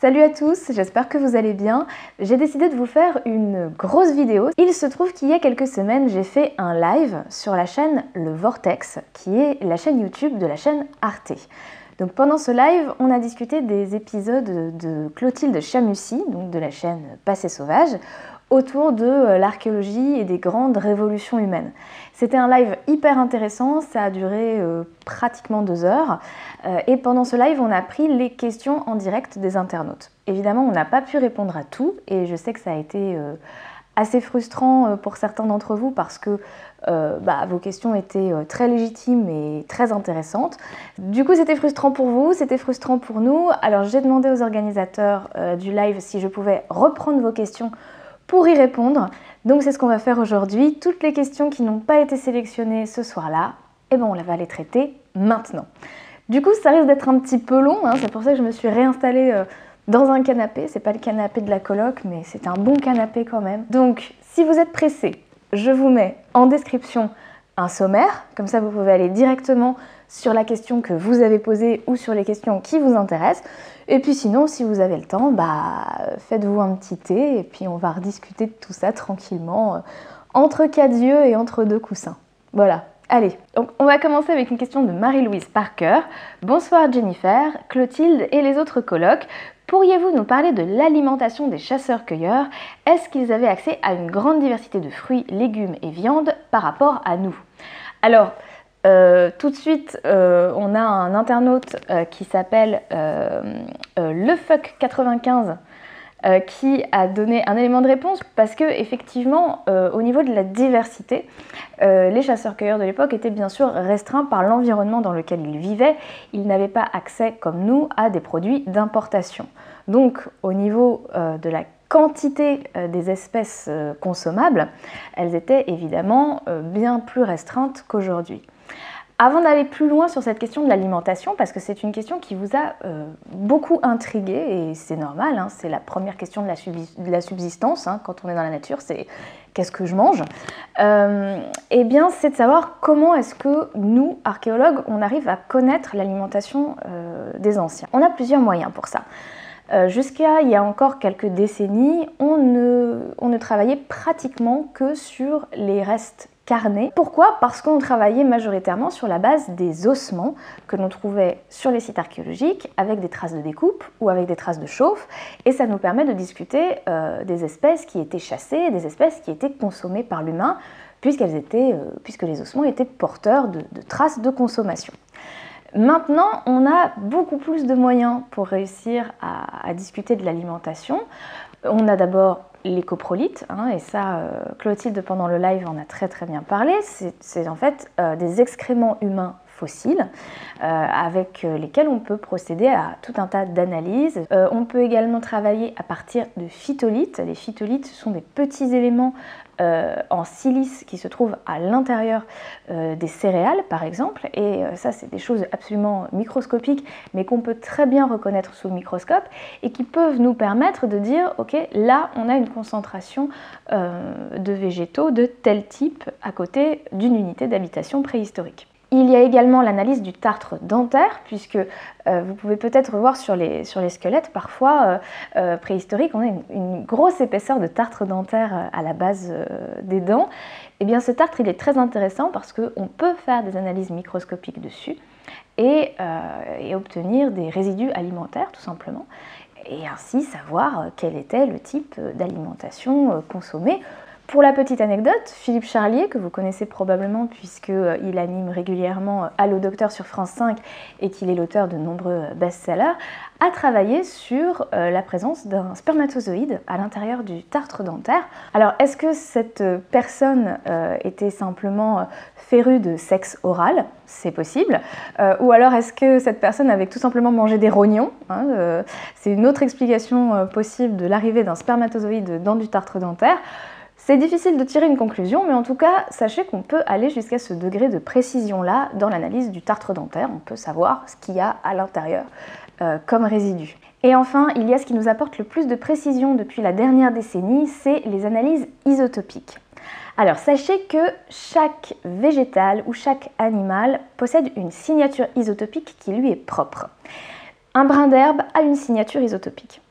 Salut à tous, j'espère que vous allez bien. J'ai décidé de vous faire une grosse vidéo. Il se trouve qu'il y a quelques semaines, j'ai fait un live sur la chaîne Le Vortex, qui est la chaîne YouTube de la chaîne Arte. Donc pendant ce live, on a discuté des épisodes de Clotilde Chamussy, donc de la chaîne Passé Sauvage, autour de euh, l'archéologie et des grandes révolutions humaines. C'était un live hyper intéressant, ça a duré euh, pratiquement deux heures. Euh, et pendant ce live, on a pris les questions en direct des internautes. Évidemment, on n'a pas pu répondre à tout, et je sais que ça a été assez frustrant pour certains d'entre vous parce que bah, vos questions étaient très légitimes et très intéressantes. Du coup, c'était frustrant pour vous, c'était frustrant pour nous. Alors, j'ai demandé aux organisateurs du live si je pouvais reprendre vos questions pour y répondre. Donc c'est ce qu'on va faire aujourd'hui. Toutes les questions qui n'ont pas été sélectionnées ce soir-là, eh ben, on va les traiter maintenant. Du coup, ça risque d'être un petit peu long, hein. c'est pour ça que je me suis réinstallée euh, dans un canapé. C'est pas le canapé de la coloc, mais c'est un bon canapé quand même. Donc, si vous êtes pressé, je vous mets en description un sommaire, comme ça vous pouvez aller directement sur la question que vous avez posée ou sur les questions qui vous intéressent. Et puis sinon, si vous avez le temps, bah, faites-vous un petit thé et puis on va rediscuter de tout ça tranquillement euh, entre quatre yeux et entre deux coussins. Voilà. Allez, donc on va commencer avec une question de Marie-Louise Parker. Bonsoir Jennifer, Clotilde et les autres colocs. Pourriez-vous nous parler de l'alimentation des chasseurs-cueilleurs? Est-ce qu'ils avaient accès à une grande diversité de fruits, légumes et viandes par rapport à nous? Alors, euh, tout de suite, euh, on a un internaute euh, qui s'appelle lefuck95 qui a donné un élément de réponse parce que effectivement, au niveau de la diversité, les chasseurs-cueilleurs de l'époque étaient bien sûr restreints par l'environnement dans lequel ils vivaient. Ils n'avaient pas accès, comme nous, à des produits d'importation. Donc, au niveau de la quantité des espèces consommables, elles étaient évidemment bien plus restreintes qu'aujourd'hui. Avant d'aller plus loin sur cette question de l'alimentation, parce que c'est une question qui vous a euh, beaucoup intrigué, et c'est normal, hein, c'est la première question de la, subsistance, hein, quand on est dans la nature, c'est qu'est-ce que je mange? Euh, Eh bien, c'est de savoir comment est-ce que nous, archéologues, on arrive à connaître l'alimentation euh, des anciens. On a plusieurs moyens pour ça. Jusqu'à il y a encore quelques décennies, on ne, on ne travaillait pratiquement que sur les restes pourquoi? Parce qu'on travaillait majoritairement sur la base des ossements que l'on trouvait sur les sites archéologiques avec des traces de découpe ou avec des traces de chauffe et ça nous permet de discuter euh, des espèces qui étaient chassées, des espèces qui étaient consommées par l'humain euh, puisque les ossements étaient porteurs de, traces de consommation. Maintenant, on a beaucoup plus de moyens pour réussir à discuter de l'alimentation. On a d'abord les coprolites, hein, et ça, euh, Clotilde pendant le live en a très très bien parlé, c'est en fait euh, des excréments humains fossiles euh, avec lesquels on peut procéder à tout un tas d'analyses. on peut également travailler à partir de phytolithes. Les phytolithes sont des petits éléments euh, en silice qui se trouve à l'intérieur euh, des céréales par exemple et euh, ça c'est des choses absolument microscopiques mais qu'on peut très bien reconnaître sous le microscope et qui peuvent nous permettre de dire ok là on a une concentration de végétaux de tel type à côté d'une unité d'habitation préhistorique. Il y a également l'analyse du tartre dentaire, puisque euh, vous pouvez peut-être voir sur les, squelettes, parfois euh, euh, préhistoriques, on a une, grosse épaisseur de tartre dentaire à la base des dents. Et eh bien ce tartre, est très intéressant parce qu'on peut faire des analyses microscopiques dessus et obtenir des résidus alimentaires, tout simplement et ainsi savoir quel était le type d'alimentation consommée pour la petite anecdote, Philippe Charlier, que vous connaissez probablement puisqu'il euh, anime régulièrement euh, Allo Docteur sur France 5 et qu'il est l'auteur de nombreux euh, best-sellers, a travaillé sur la présence d'un spermatozoïde à l'intérieur du tartre dentaire. Alors, est-ce que cette personne était simplement férue de sexe oral? C'est possible. ou alors, est-ce que cette personne avait tout simplement mangé des rognons hein, C'est une autre explication possible de l'arrivée d'un spermatozoïde dans du tartre dentaire. C'est difficile de tirer une conclusion, mais en tout cas, sachez qu'on peut aller jusqu'à ce degré de précision-là dans l'analyse du tartre dentaire. On peut savoir ce qu'il y a à l'intérieur euh, comme résidu. Et enfin, il y a ce qui nous apporte le plus de précision depuis la dernière décennie, c'est les analyses isotopiques. Alors sachez que chaque végétal ou chaque animal possède une signature isotopique qui lui est propre. Un brin d'herbe a une signature isotopique.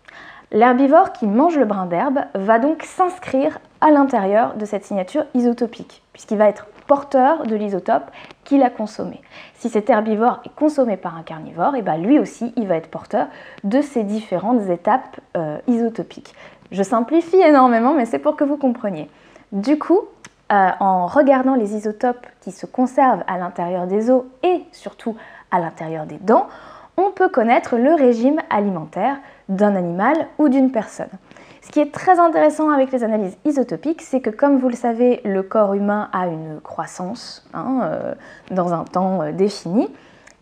L'herbivore qui mange le brin d'herbe va donc s'inscrire à l'intérieur de cette signature isotopique, puisqu'il va être porteur de l'isotope qu'il a consommé. Si cet herbivore est consommé par un carnivore, et eh ben lui aussi, il va être porteur de ces différentes étapes euh, isotopiques. Je simplifie énormément, mais c'est pour que vous compreniez. Du coup, euh, en regardant les isotopes qui se conservent à l'intérieur des os et surtout à l'intérieur des dents, on peut connaître le régime alimentaire d'un animal ou d'une personne. Ce qui est très intéressant avec les analyses isotopiques, c'est que comme vous le savez, le corps humain a une croissance hein, euh, dans un temps euh, défini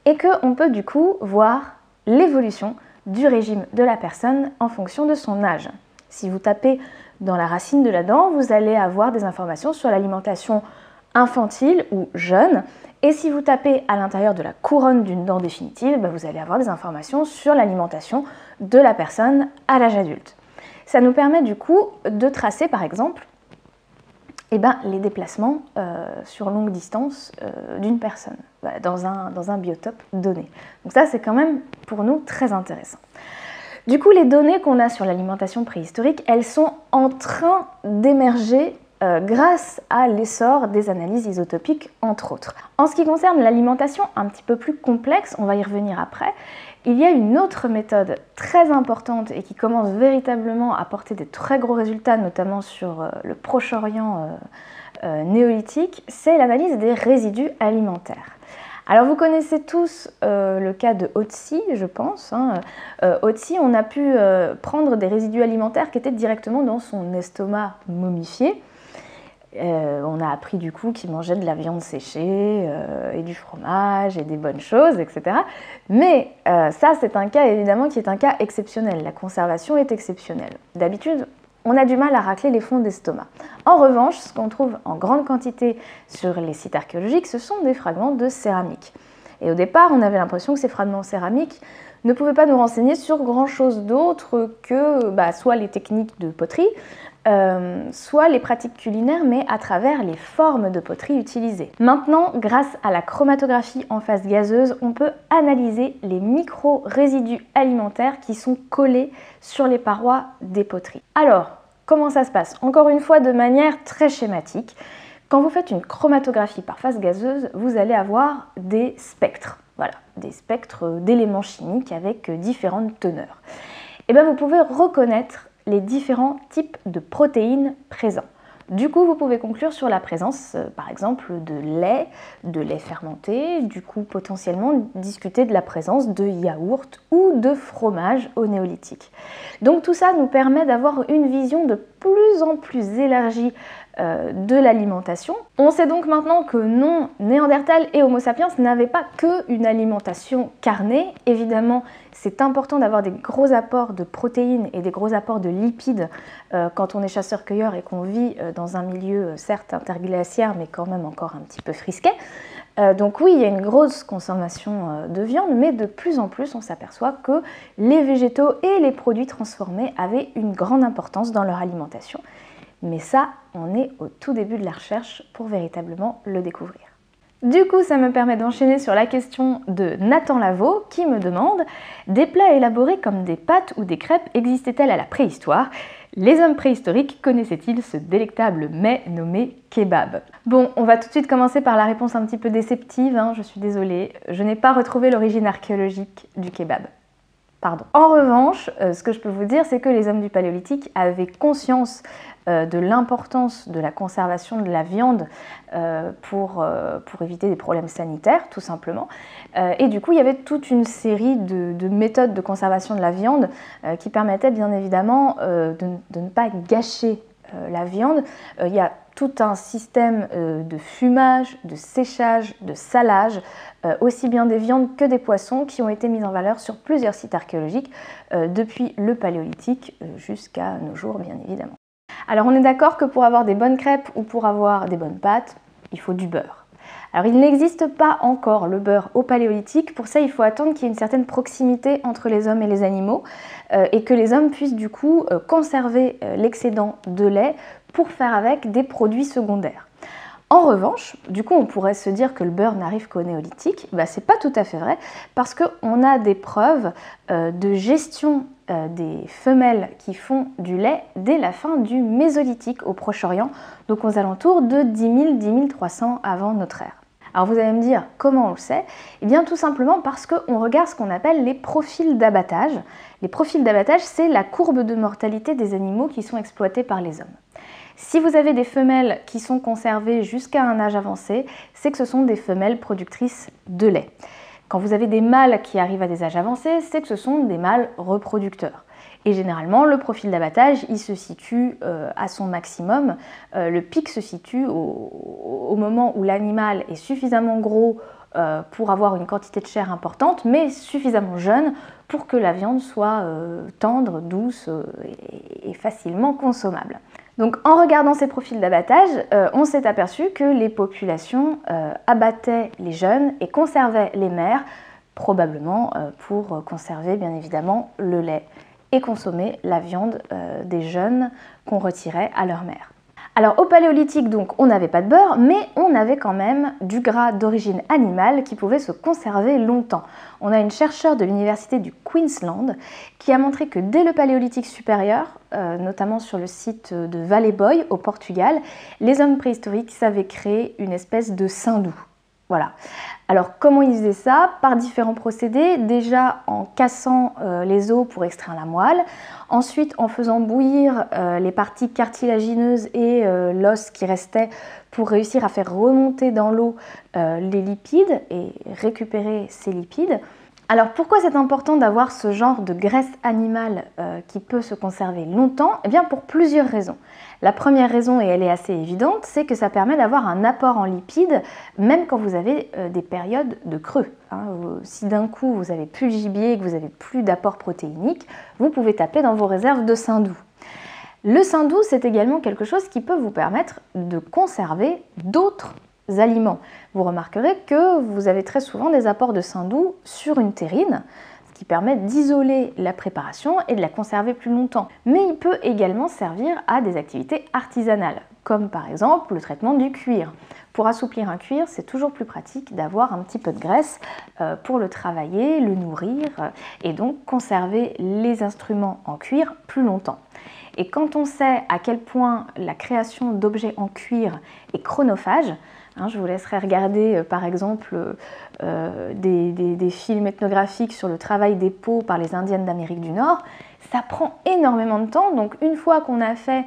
et qu'on peut du coup voir l'évolution du régime de la personne en fonction de son âge. Si vous tapez dans la racine de la dent, vous allez avoir des informations sur l'alimentation infantile ou jeune. Et si vous tapez à l'intérieur de la couronne d'une dent définitive, bah, vous allez avoir des informations sur l'alimentation de la personne à l'âge adulte. Ça nous permet du coup de tracer par exemple eh ben, les déplacements euh, sur longue distance euh, d'une personne dans, un, dans un biotope donné. Donc ça c'est quand même pour nous très intéressant. Du coup, les données qu'on a sur l'alimentation préhistorique, elles sont en train d'émerger euh, grâce à l'essor des analyses isotopiques, entre autres. En ce qui concerne l'alimentation un petit peu plus complexe, on va y revenir après, il y a une autre méthode très importante et qui commence véritablement à porter des très gros résultats, notamment sur euh, le Proche-Orient euh, néolithique, c'est l'analyse des résidus alimentaires. Alors vous connaissez tous le cas de Otzi, je pense. Hein. Otzi, on a pu prendre des résidus alimentaires qui étaient directement dans son estomac momifié. On a appris du coup qu'il mangeait de la viande séchée et du fromage et des bonnes choses, etc. Mais ça, c'est un cas évidemment qui est un cas exceptionnel. La conservation est exceptionnelle. D'habitude, on a du mal à racler les fonds d'estomac. En revanche, ce qu'on trouve en grande quantité sur les sites archéologiques, ce sont des fragments de céramique. Et au départ, on avait l'impression que ces fragments céramiques ne pouvaient pas nous renseigner sur grand-chose d'autre que bah, soit les techniques de poterie, euh, soit les pratiques culinaires, mais à travers les formes de poterie utilisées. Maintenant, grâce à la chromatographie en phase gazeuse, on peut analyser les micro-résidus alimentaires qui sont collés sur les parois des poteries. Alors, comment ça se passe? Encore une fois, de manière très schématique. Quand vous faites une chromatographie par phase gazeuse, vous allez avoir des spectres. Voilà, des spectres d'éléments chimiques avec différentes teneurs. Et eh bien vous pouvez reconnaître les différents types de protéines présents. Du coup, vous pouvez conclure sur la présence, euh, par exemple, de lait, de lait fermenté, du coup, potentiellement discuter de la présence de yaourt ou de fromage au néolithique. Donc tout ça nous permet d'avoir une vision de plus en plus élargie euh, de l'alimentation. On sait donc maintenant que non, Néandertal et Homo sapiens n'avaient pas que une alimentation carnée. Évidemment, c'est important d'avoir des gros apports de protéines et des gros apports de lipides euh, quand on est chasseur-cueilleur et qu'on vit euh, dans un milieu certes interglaciaire mais quand même encore un petit peu frisqué. donc oui, il y a une grosse consommation de viande, mais de plus en plus on s'aperçoit que les végétaux et les produits transformés avaient une grande importance dans leur alimentation. Mais ça, on est au tout début de la recherche pour véritablement le découvrir. Du coup, ça me permet d'enchaîner sur la question de Nathan Lavaux qui me demande Des plats élaborés comme des pâtes ou des crêpes existaient-elles à la préhistoire? Les hommes préhistoriques connaissaient-ils ce délectable mets nommé kebab? Bon, on va tout de suite commencer par la réponse un petit peu déceptive, hein, je suis désolée, je n'ai pas retrouvé l'origine archéologique du kebab. En revanche, euh, ce que je peux vous dire, c'est que les hommes du Paléolithique avaient conscience euh, de l'importance de la conservation de la viande euh, pour, éviter des problèmes sanitaires, tout simplement. et du coup, il y avait toute une série de, méthodes de conservation de la viande qui permettaient bien évidemment de, ne pas gâcher la viande. Tout un système de fumage, de séchage, de salage euh, aussi bien des viandes que des poissons qui ont été mis en valeur sur plusieurs sites archéologiques euh, depuis le paléolithique euh, jusqu'à nos jours bien évidemment. Alors on est d'accord que pour avoir des bonnes crêpes ou pour avoir des bonnes pâtes, il faut du beurre. Alors il n'existe pas encore le beurre au paléolithique, pour ça il faut attendre qu'il y ait une certaine proximité entre les hommes et les animaux et que les hommes puissent du coup conserver l'excédent de lait pour faire avec des produits secondaires. En revanche, du coup, on pourrait se dire que le beurre n'arrive qu'au néolithique. Bah, c'est pas tout à fait vrai parce qu'on a des preuves euh, de gestion euh, des femelles qui font du lait dès la fin du Mésolithique au Proche-Orient, donc aux alentours de 10 000, 10 300 avant notre ère. Alors vous allez me dire comment on le sait? Eh bien tout simplement parce qu'on regarde ce qu'on appelle les profils d'abattage. Les profils d'abattage, c'est la courbe de mortalité des animaux qui sont exploités par les hommes. Si vous avez des femelles qui sont conservées jusqu'à un âge avancé, c'est que ce sont des femelles productrices de lait. Quand vous avez des mâles qui arrivent à des âges avancés, c'est que ce sont des mâles reproducteurs. Et généralement, le profil d'abattage, il se situe euh, à son maximum. Euh, le pic se situe au, moment où l'animal est suffisamment gros euh, pour avoir une quantité de chair importante, mais suffisamment jeune pour que la viande soit tendre, douce et facilement consommable. Donc en regardant ces profils d'abattage, on s'est aperçu que les populations abattaient les jeunes et conservaient les mères, probablement pour conserver bien évidemment le lait et consommer la viande euh, des jeunes qu'on retirait à leur mère. Alors au paléolithique donc on n'avait pas de beurre mais on avait quand même du gras d'origine animale qui pouvait se conserver longtemps. On a une chercheure de l'université du Queensland qui a montré que dès le paléolithique supérieur, euh, notamment sur le site de Valley Boy au Portugal, les hommes préhistoriques savaient créer une espèce de saindoux. Voilà. Alors comment ils faisaient ça? Par différents procédés. Déjà en cassant euh, les os pour extraire la moelle. Ensuite en faisant bouillir euh, les parties cartilagineuses et euh, l'os qui restait pour réussir à faire remonter dans l'eau les lipides et récupérer ces lipides. Alors pourquoi c'est important d'avoir ce genre de graisse animale euh, qui peut se conserver longtemps? Eh bien pour plusieurs raisons. La première raison, et elle est assez évidente, c'est que ça permet d'avoir un apport en lipides même quand vous avez euh, des périodes de creux. Hein. Si d'un coup vous avez plus de gibier et que vous avez plus d'apport protéinique, vous pouvez taper dans vos réserves de saindoux. Le saindoux, c'est également quelque chose qui peut vous permettre de conserver d'autres aliments. Vous remarquerez que vous avez très souvent des apports de saindoux sur une terrine, ce qui permet d'isoler la préparation et de la conserver plus longtemps. Mais il peut également servir à des activités artisanales, comme par exemple le traitement du cuir. Pour assouplir un cuir, c'est toujours plus pratique d'avoir un petit peu de graisse euh, pour le travailler, le nourrir et donc conserver les instruments en cuir plus longtemps. Et quand on sait à quel point la création d'objets en cuir est chronophage, Hein, je vous laisserai regarder euh, par exemple euh, des, films ethnographiques sur le travail des peaux par les Indiennes d'Amérique du Nord. Ça prend énormément de temps, donc une fois qu'on a fait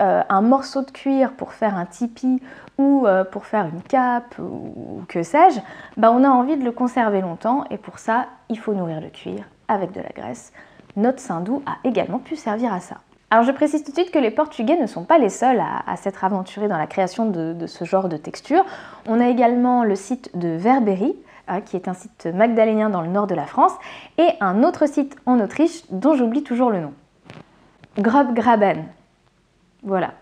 euh, un morceau de cuir pour faire un tipi ou pour faire une cape ou, que sais-je, bah, on a envie de le conserver longtemps et pour ça, il faut nourrir le cuir avec de la graisse. Notre saindoux a également pu servir à ça. Alors je précise tout de suite que les Portugais ne sont pas les seuls à, s'être aventurés dans la création de, ce genre de texture. On a également le site de Verberie, hein, qui est un site magdalénien dans le nord de la France, et un autre site en Autriche dont j'oublie toujours le nom. Grobgraben. Voilà.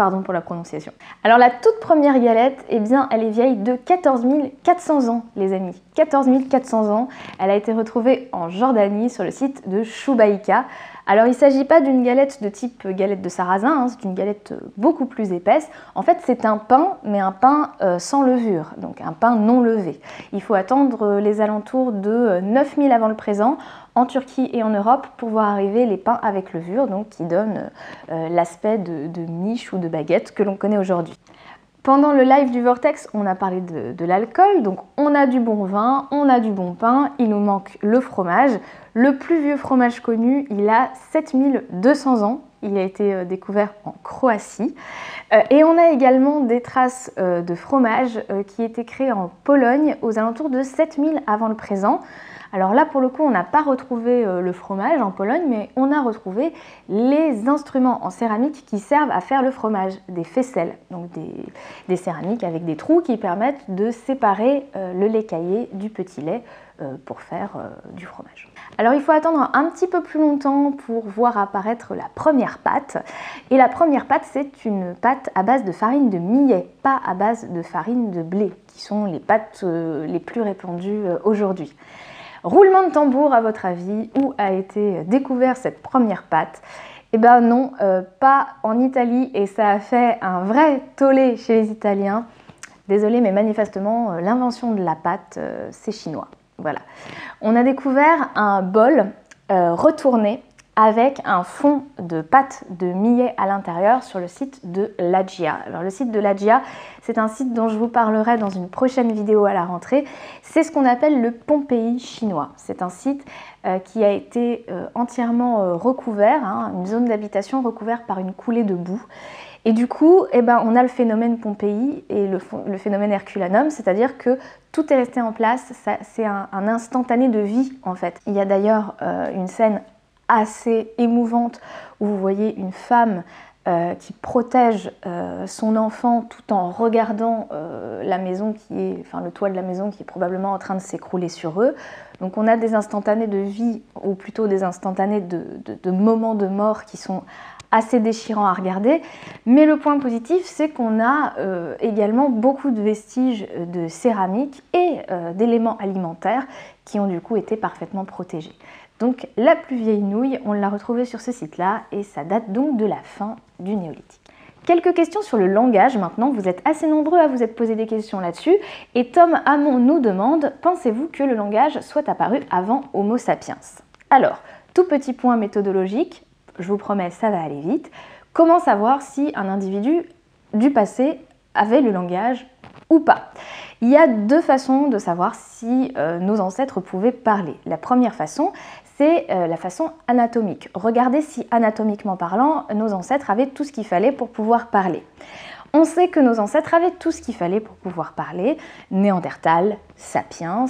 Pardon pour la prononciation. Alors la toute première galette, eh bien, elle est vieille de 14 400 ans, les amis. 14 400 ans. Elle a été retrouvée en Jordanie sur le site de Shubaïka. Alors il ne s'agit pas d'une galette de type galette de sarrasin, hein, c'est une galette beaucoup plus épaisse. En fait c'est un pain, mais un pain euh, sans levure, donc un pain non levé. Il faut attendre euh, les alentours de 9000 euh, avant le présent en Turquie et en Europe pour voir arriver les pains avec levure, donc qui donnent l'aspect de, miche ou de baguette que l'on connaît aujourd'hui. Pendant le live du Vortex, on a parlé de, l'alcool, donc on a du bon vin, on a du bon pain, il nous manque le fromage. Le plus vieux fromage connu, il a 7200 ans, il a été euh, découvert en Croatie. Euh, et on a également des traces euh, de fromage qui étaient créés en Pologne aux alentours de 7000 avant le présent. Alors là, pour le coup, on n'a pas retrouvé euh, le fromage en Pologne, mais on a retrouvé les instruments en céramique qui servent à faire le fromage, des faisselles, donc des, céramiques avec des trous qui permettent de séparer euh, le lait caillé du petit lait euh, pour faire du fromage. Alors il faut attendre un petit peu plus longtemps pour voir apparaître la première pâte. Et la première pâte, c'est une pâte à base de farine de millet, pas à base de farine de blé, qui sont les pâtes les plus répandues aujourd'hui. Roulement de tambour à votre avis, où a été découvert cette première pâte? Eh ben non, euh, pas en Italie et ça a fait un vrai tollé chez les Italiens. Désolé, mais manifestement, euh, l'invention de la pâte, euh, c'est chinois. Voilà. On a découvert un bol retourné avec un fond de pâte de millet à l'intérieur sur le site de l'Agia. Alors le site de l'Agia, c'est un site dont je vous parlerai dans une prochaine vidéo à la rentrée. C'est ce qu'on appelle le Pompéi chinois. C'est un site euh, qui a été euh, entièrement euh, recouvert, hein, une zone d'habitation recouverte par une coulée de boue. Et du coup, eh ben, on a le phénomène Pompéi et le, phénomène Herculanum, c'est-à-dire que tout est resté en place, c'est un, instantané de vie en fait. Il y a d'ailleurs une scène assez émouvante où vous voyez une femme euh, qui protège euh, son enfant tout en regardant euh, la maison qui est, enfin le toit de la maison qui est probablement en train de s'écrouler sur eux. Donc on a des instantanés de vie, ou plutôt des instantanés de, de moments de mort qui sont assez déchirants à regarder. Mais le point positif, c'est qu'on a également beaucoup de vestiges de céramique et d'éléments alimentaires qui ont du coup été parfaitement protégés. Donc la plus vieille nouille, on l'a retrouvée sur ce site-là et ça date donc de la fin du néolithique. Quelques questions sur le langage maintenant, vous êtes assez nombreux à vous être posé des questions là-dessus et Tom Hamon nous demande pensez-vous que le langage soit apparu avant Homo sapiens? Alors, tout petit point méthodologique, je vous promets ça va aller vite. Comment savoir si un individu du passé avait le langage ou pas? Il y a deux façons de savoir si euh, nos ancêtres pouvaient parler. La première façon, c'est euh, la façon anatomique. Regardez si anatomiquement parlant, nos ancêtres avaient tout ce qu'il fallait pour pouvoir parler. On sait que nos ancêtres avaient tout ce qu'il fallait pour pouvoir parler. Néandertal, sapiens,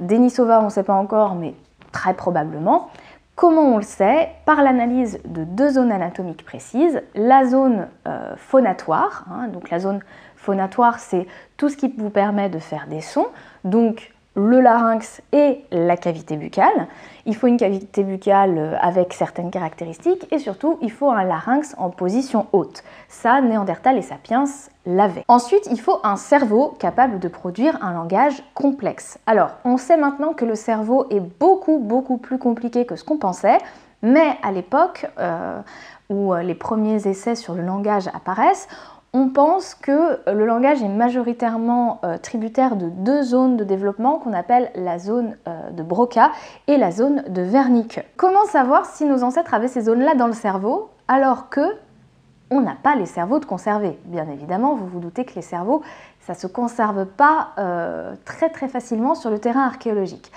Denisova, on ne sait pas encore, mais très probablement. Comment on le sait? Par l'analyse de deux zones anatomiques précises. La zone euh, phonatoire, hein, donc la zone phonatoire, c'est tout ce qui vous permet de faire des sons. Donc le larynx et la cavité buccale. Il faut une cavité buccale euh, avec certaines caractéristiques et surtout il faut un larynx en position haute. Ça, Néandertal et Sapiens l'avaient. Ensuite, il faut un cerveau capable de produire un langage complexe. Alors, on sait maintenant que le cerveau est beaucoup beaucoup plus compliqué que ce qu'on pensait, mais à l'époque euh, où euh, les premiers essais sur le langage apparaissent, on pense que le langage est majoritairement euh, tributaire de deux zones de développement qu'on appelle la zone euh, de Broca et la zone de Wernicke. Comment savoir si nos ancêtres avaient ces zones-là dans le cerveau alors que on n'a pas les cerveaux de conserver? Bien évidemment, vous vous doutez que les cerveaux, ça ne se conserve pas euh, très très facilement sur le terrain archéologique.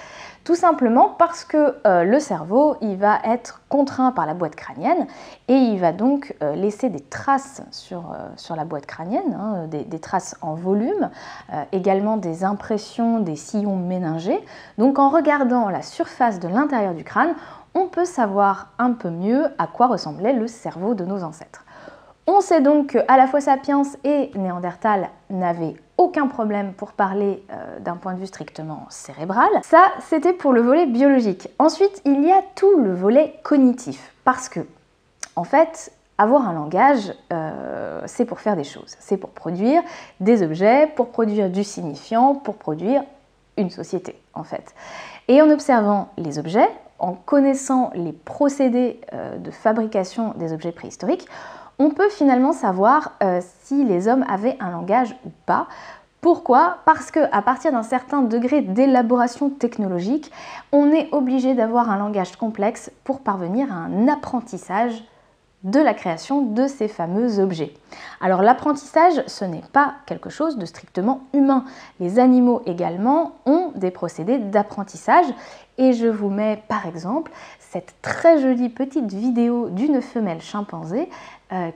Tout simplement parce que euh, le cerveau, il va être contraint par la boîte crânienne et il va donc euh, laisser des traces sur, euh, la boîte crânienne, hein, des, des, traces en volume, également des impressions des sillons méningés. Donc en regardant la surface de l'intérieur du crâne, on peut savoir un peu mieux à quoi ressemblait le cerveau de nos ancêtres. On sait donc qu'à la fois Sapiens et Néandertal n'avaient aucun problème pour parler euh, d'un point de vue strictement cérébral. Ça, c'était pour le volet biologique. Ensuite, il y a tout le volet cognitif. Parce que, en fait, avoir un langage, euh, c'est pour faire des choses. C'est pour produire des objets, pour produire du signifiant, pour produire une société, en fait. Et en observant les objets, en connaissant les procédés euh, de fabrication des objets préhistoriques, on peut finalement savoir euh, si les hommes avaient un langage ou pas. Pourquoi? Parce qu'à partir d'un certain degré d'élaboration technologique, on est obligé d'avoir un langage complexe pour parvenir à un apprentissage de la création de ces fameux objets. Alors l'apprentissage, ce n'est pas quelque chose de strictement humain. Les animaux également ont des procédés d'apprentissage et je vous mets par exemple cette très jolie petite vidéo d'une femelle chimpanzé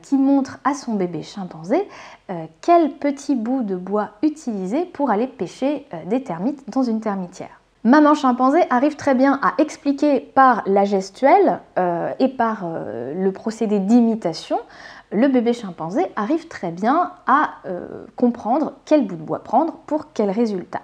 qui montre à son bébé chimpanzé euh, quel petit bout de bois utiliser pour aller pêcher euh, des termites dans une termitière. Maman chimpanzé arrive très bien à expliquer par la gestuelle et par le procédé d'imitation le bébé chimpanzé arrive très bien à comprendre quel bout de bois prendre pour quel résultat.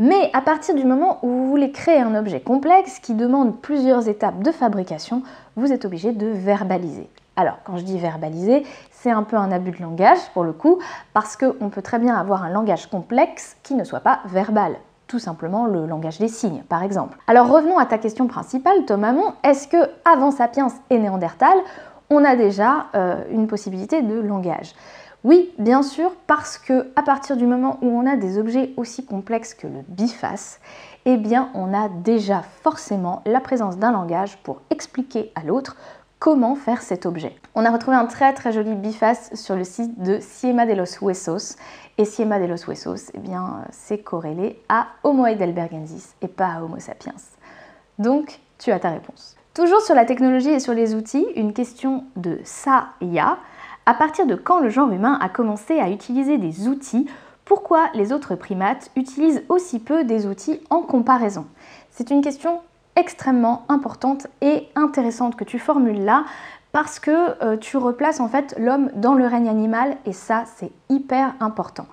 Mais à partir du moment où vous voulez créer un objet complexe qui demande plusieurs étapes de fabrication, vous êtes obligé de verbaliser. Alors, quand je dis verbaliser, c'est un peu un abus de langage pour le coup, parce qu'on peut très bien avoir un langage complexe qui ne soit pas verbal. Tout simplement le langage des signes, par exemple. Alors revenons à ta question principale, Thomas Amon. Est-ce que avant Sapiens et Néandertal, on a déjà euh, une possibilité de langage? Oui, bien sûr, parce que à partir du moment où on a des objets aussi complexes que le biface, eh bien on a déjà forcément la présence d'un langage pour expliquer à l'autre comment faire cet objet. On a retrouvé un très très joli biface sur le site de Siema de los Huesos. Et Siema de los Huesos, eh bien, c'est corrélé à Homo heidelbergensis et pas à Homo sapiens. Donc, tu as ta réponse. Toujours sur la technologie et sur les outils, une question de Sa-Ya. À partir de quand le genre humain a commencé à utiliser des outils? Pourquoi les autres primates utilisent aussi peu des outils en comparaison? C'est une question extrêmement importante et intéressante que tu formules là parce que euh, tu replaces en fait l'homme dans le règne animal et ça c'est hyper important.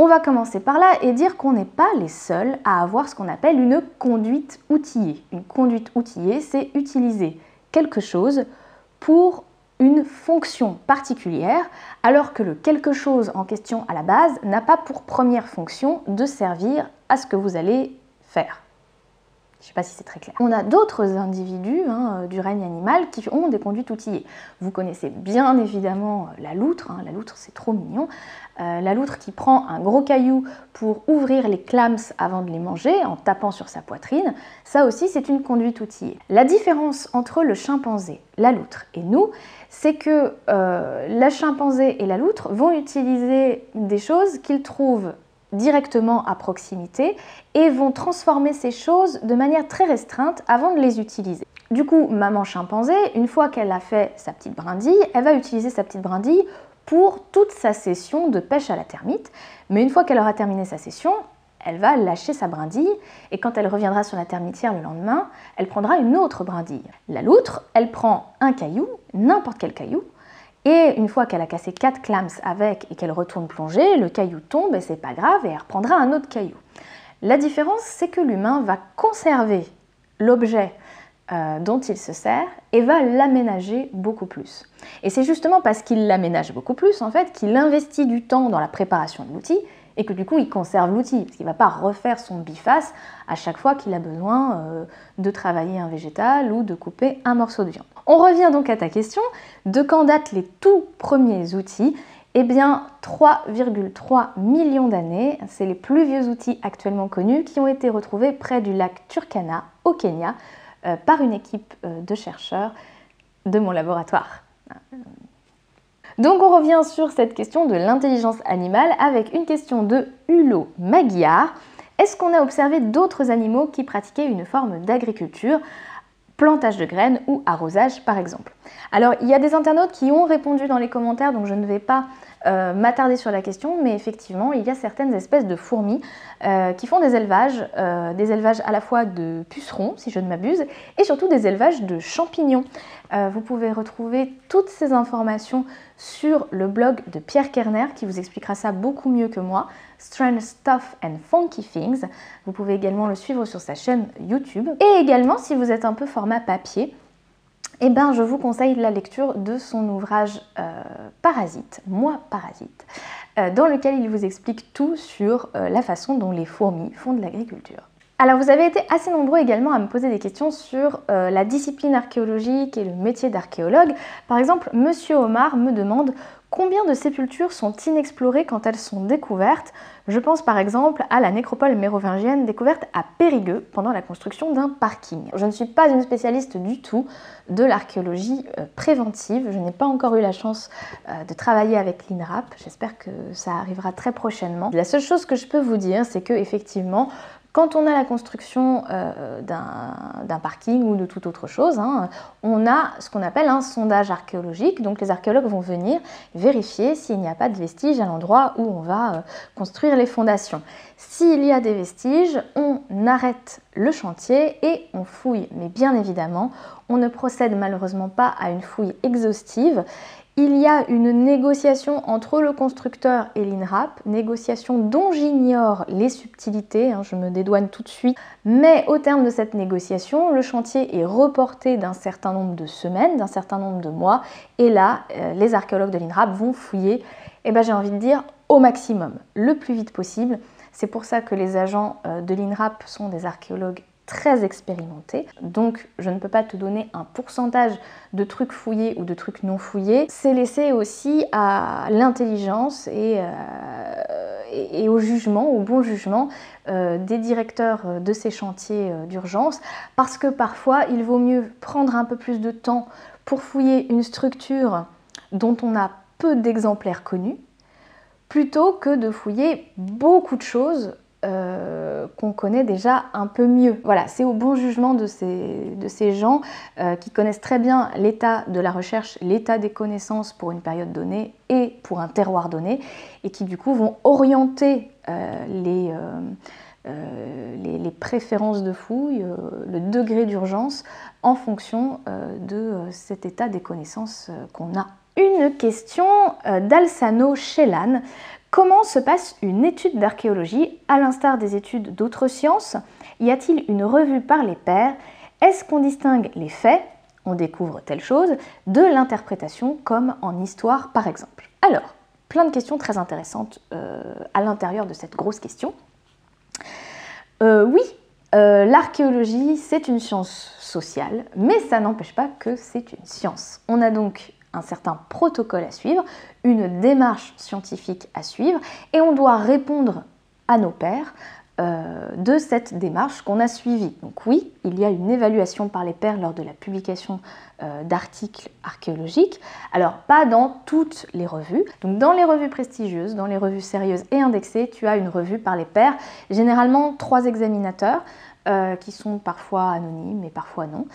On va commencer par là et dire qu'on n'est pas les seuls à avoir ce qu'on appelle une conduite outillée. Une conduite outillée, c'est utiliser quelque chose pour une fonction particulière, alors que le quelque chose en question à la base n'a pas pour première fonction de servir à ce que vous allez faire. Je ne sais pas si c'est très clair. On a d'autres individus hein, euh, du règne animal qui ont des conduites outillées. Vous connaissez bien évidemment euh, la loutre. Hein. la loutre, c'est trop mignon. Euh, la loutre qui prend un gros caillou pour ouvrir les clams avant de les manger en tapant sur sa poitrine. Ça aussi, c'est une conduite outillée. La différence entre le chimpanzé, la loutre et nous, c'est que la chimpanzé et la loutre vont utiliser des choses qu'ils trouvent directement à proximité et vont transformer ces choses de manière très restreinte avant de les utiliser. Du coup, maman chimpanzé, une fois qu'elle a fait sa petite brindille, elle va utiliser sa petite brindille pour toute sa session de pêche à la termite. Mais une fois qu'elle aura terminé sa session, elle va lâcher sa brindille et quand elle reviendra sur la termitière le lendemain, elle prendra une autre brindille. La loutre, elle prend un caillou, n'importe quel caillou, et une fois qu'elle a cassé quatre clams avec et qu'elle retourne plonger, le caillou tombe et c'est pas grave et elle reprendra un autre caillou. La différence, c'est que l'humain va conserver l'objet euh, dont il se sert et va l'aménager beaucoup plus. Et c'est justement parce qu'il l'aménage beaucoup plus, en fait, qu'il investit du temps dans la préparation de l'outil et que du coup il conserve l'outil, parce qu'il ne va pas refaire son biface à chaque fois qu'il a besoin euh, de travailler un végétal ou de couper un morceau de viande. On revient donc à ta question, de quand datent les tout premiers outils eh bien, 3,3 millions d'années, c'est les plus vieux outils actuellement connus qui ont été retrouvés près du lac Turkana au Kenya euh, par une équipe euh, de chercheurs de mon laboratoire. Donc on revient sur cette question de l'intelligence animale avec une question de Hulot Maguillard. Est-ce qu'on a observé d'autres animaux qui pratiquaient une forme d'agriculture? Plantage de graines ou arrosage par exemple. Alors il y a des internautes qui ont répondu dans les commentaires, donc je ne vais pas euh, m'attarder sur la question, mais effectivement il y a certaines espèces de fourmis euh, qui font des élevages, euh, des élevages à la fois de pucerons si je ne m'abuse, et surtout des élevages de champignons. vous pouvez retrouver toutes ces informations sur le blog de Pierre Kerner qui vous expliquera ça beaucoup mieux que moi. Strange Stuff and Funky Things. Vous pouvez également le suivre sur sa chaîne YouTube. Et également, si vous êtes un peu format papier, eh ben, je vous conseille la lecture de son ouvrage euh, Parasite, Moi Parasite, euh, dans lequel il vous explique tout sur euh, la façon dont les fourmis font de l'agriculture. Alors vous avez été assez nombreux également à me poser des questions sur la discipline archéologique et le métier d'archéologue. Par exemple, Monsieur Omar me demande Combien de sépultures sont inexplorées quand elles sont découvertes? Je pense par exemple à la nécropole mérovingienne découverte à Périgueux pendant la construction d'un parking. Je ne suis pas une spécialiste du tout de l'archéologie euh, préventive. Je n'ai pas encore eu la chance euh, de travailler avec l'INRAP. J'espère que ça arrivera très prochainement. La seule chose que je peux vous dire, c'est que effectivement, quand on a la construction euh, d'un parking ou de toute autre chose, hein, on a ce qu'on appelle un sondage archéologique. Donc les archéologues vont venir vérifier s'il n'y a pas de vestiges à l'endroit où on va euh, construire les fondations. S'il y a des vestiges, on arrête le chantier et on fouille. Mais bien évidemment, on ne procède malheureusement pas à une fouille exhaustive il y a une négociation entre le constructeur et l'INRAP, négociation dont j'ignore les subtilités, hein, je me dédouane tout de suite, mais au terme de cette négociation, le chantier est reporté d'un certain nombre de semaines, d'un certain nombre de mois, et là, euh, les archéologues de l'INRAP vont fouiller, et eh ben, j'ai envie de dire, au maximum, le plus vite possible. C'est pour ça que les agents euh, de l'INRAP sont des archéologues très expérimenté. Donc je ne peux pas te donner un pourcentage de trucs fouillés ou de trucs non fouillés. C'est laissé aussi à l'intelligence et, euh, au jugement, au bon jugement des directeurs de ces chantiers d'urgence, parce que parfois il vaut mieux prendre un peu plus de temps pour fouiller une structure dont on a peu d'exemplaires connus, plutôt que de fouiller beaucoup de choses euh, qu'on connaît déjà un peu mieux. Voilà, c'est au bon jugement de ces, de ces gens euh, qui connaissent très bien l'état de la recherche, l'état des connaissances pour une période donnée et pour un terroir donné, et qui du coup vont orienter euh, les, les, préférences de fouille, le degré d'urgence en fonction de cet état des connaissances qu'on a une question d'Alsano Chelan. Comment se passe une étude d'archéologie à l'instar des études d'autres sciences? Y a-t-il une revue par les pairs? Est-ce qu'on distingue les faits, on découvre telle chose, de l'interprétation comme en histoire par exemple Alors, plein de questions très intéressantes euh, à l'intérieur de cette grosse question. Euh, oui, l'archéologie, c'est une science sociale, mais ça n'empêche pas que c'est une science. On a donc un certain protocole à suivre, une démarche scientifique à suivre, et on doit répondre à nos pairs euh, de cette démarche qu'on a suivie. Donc oui, il y a une évaluation par les pairs lors de la publication euh, d'articles archéologiques. Alors pas dans toutes les revues. Donc dans les revues prestigieuses, dans les revues sérieuses et indexées, tu as une revue par les pairs, généralement trois examinateurs. Euh, qui sont parfois anonymes et parfois non,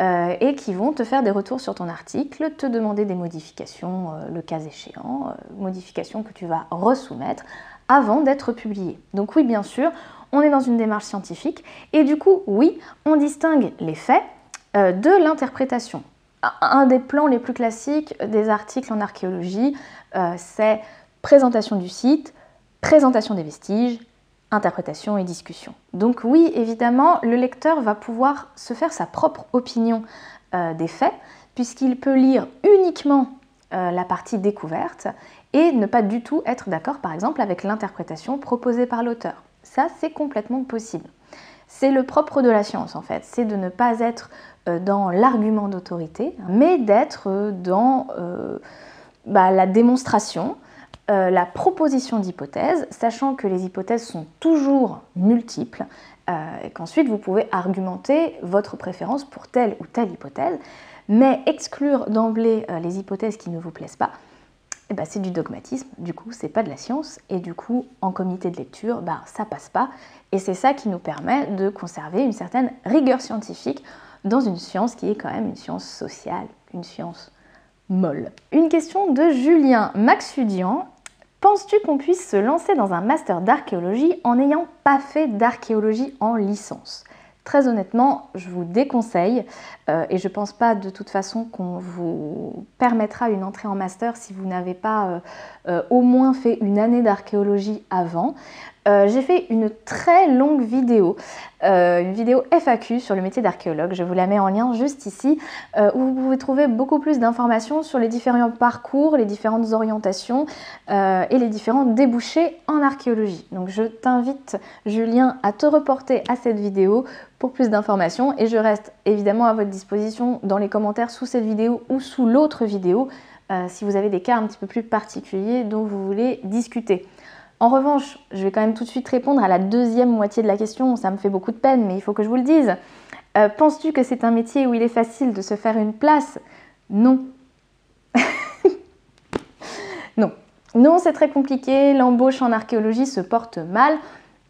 euh, et qui vont te faire des retours sur ton article, te demander des modifications euh, le cas échéant, modifications que tu vas resoumettre avant d'être publié. Donc oui, bien sûr, on est dans une démarche scientifique, et du coup, oui, on distingue les faits de l'interprétation. Un des plans les plus classiques des articles en archéologie, c'est présentation du site, présentation des vestiges, interprétation et discussion. Donc oui, évidemment, le lecteur va pouvoir se faire sa propre opinion euh, des faits, puisqu'il peut lire uniquement euh, la partie découverte et ne pas du tout être d'accord, par exemple, avec l'interprétation proposée par l'auteur. Ça, c'est complètement possible. C'est le propre de la science, en fait, c'est de ne pas être euh, dans l'argument d'autorité, mais d'être dans bah, la démonstration, euh, la proposition d'hypothèses, sachant que les hypothèses sont toujours multiples euh, et qu'ensuite vous pouvez argumenter votre préférence pour telle ou telle hypothèse, mais exclure d'emblée euh, les hypothèses qui ne vous plaisent pas, eh ben, c'est du dogmatisme, du coup c'est pas de la science, et du coup en comité de lecture, bah, ça passe pas, et c'est ça qui nous permet de conserver une certaine rigueur scientifique dans une science qui est quand même une science sociale, une science molle. Une question de Julien Maxudian Penses-tu qu'on puisse se lancer dans un master d'archéologie en n'ayant pas fait d'archéologie en licence? Très honnêtement, je vous déconseille euh, et je ne pense pas de toute façon qu'on vous permettra une entrée en master si vous n'avez pas euh, euh, au moins fait une année d'archéologie avant. J'ai fait une très longue vidéo, une vidéo FAQ sur le métier d'archéologue. Je vous la mets en lien juste ici, où vous pouvez trouver beaucoup plus d'informations sur les différents parcours, les différentes orientations et les différents débouchés en archéologie. Donc je t'invite, Julien, à te reporter à cette vidéo pour plus d'informations et je reste évidemment à votre disposition dans les commentaires sous cette vidéo ou sous l'autre vidéo euh, si vous avez des cas un petit peu plus particuliers dont vous voulez discuter. En revanche, je vais quand même tout de suite répondre à la deuxième moitié de la question, ça me fait beaucoup de peine mais il faut que je vous le dise. Euh, penses-tu que c'est un métier où il est facile de se faire une place? Non. non. Non, c'est très compliqué, l'embauche en archéologie se porte mal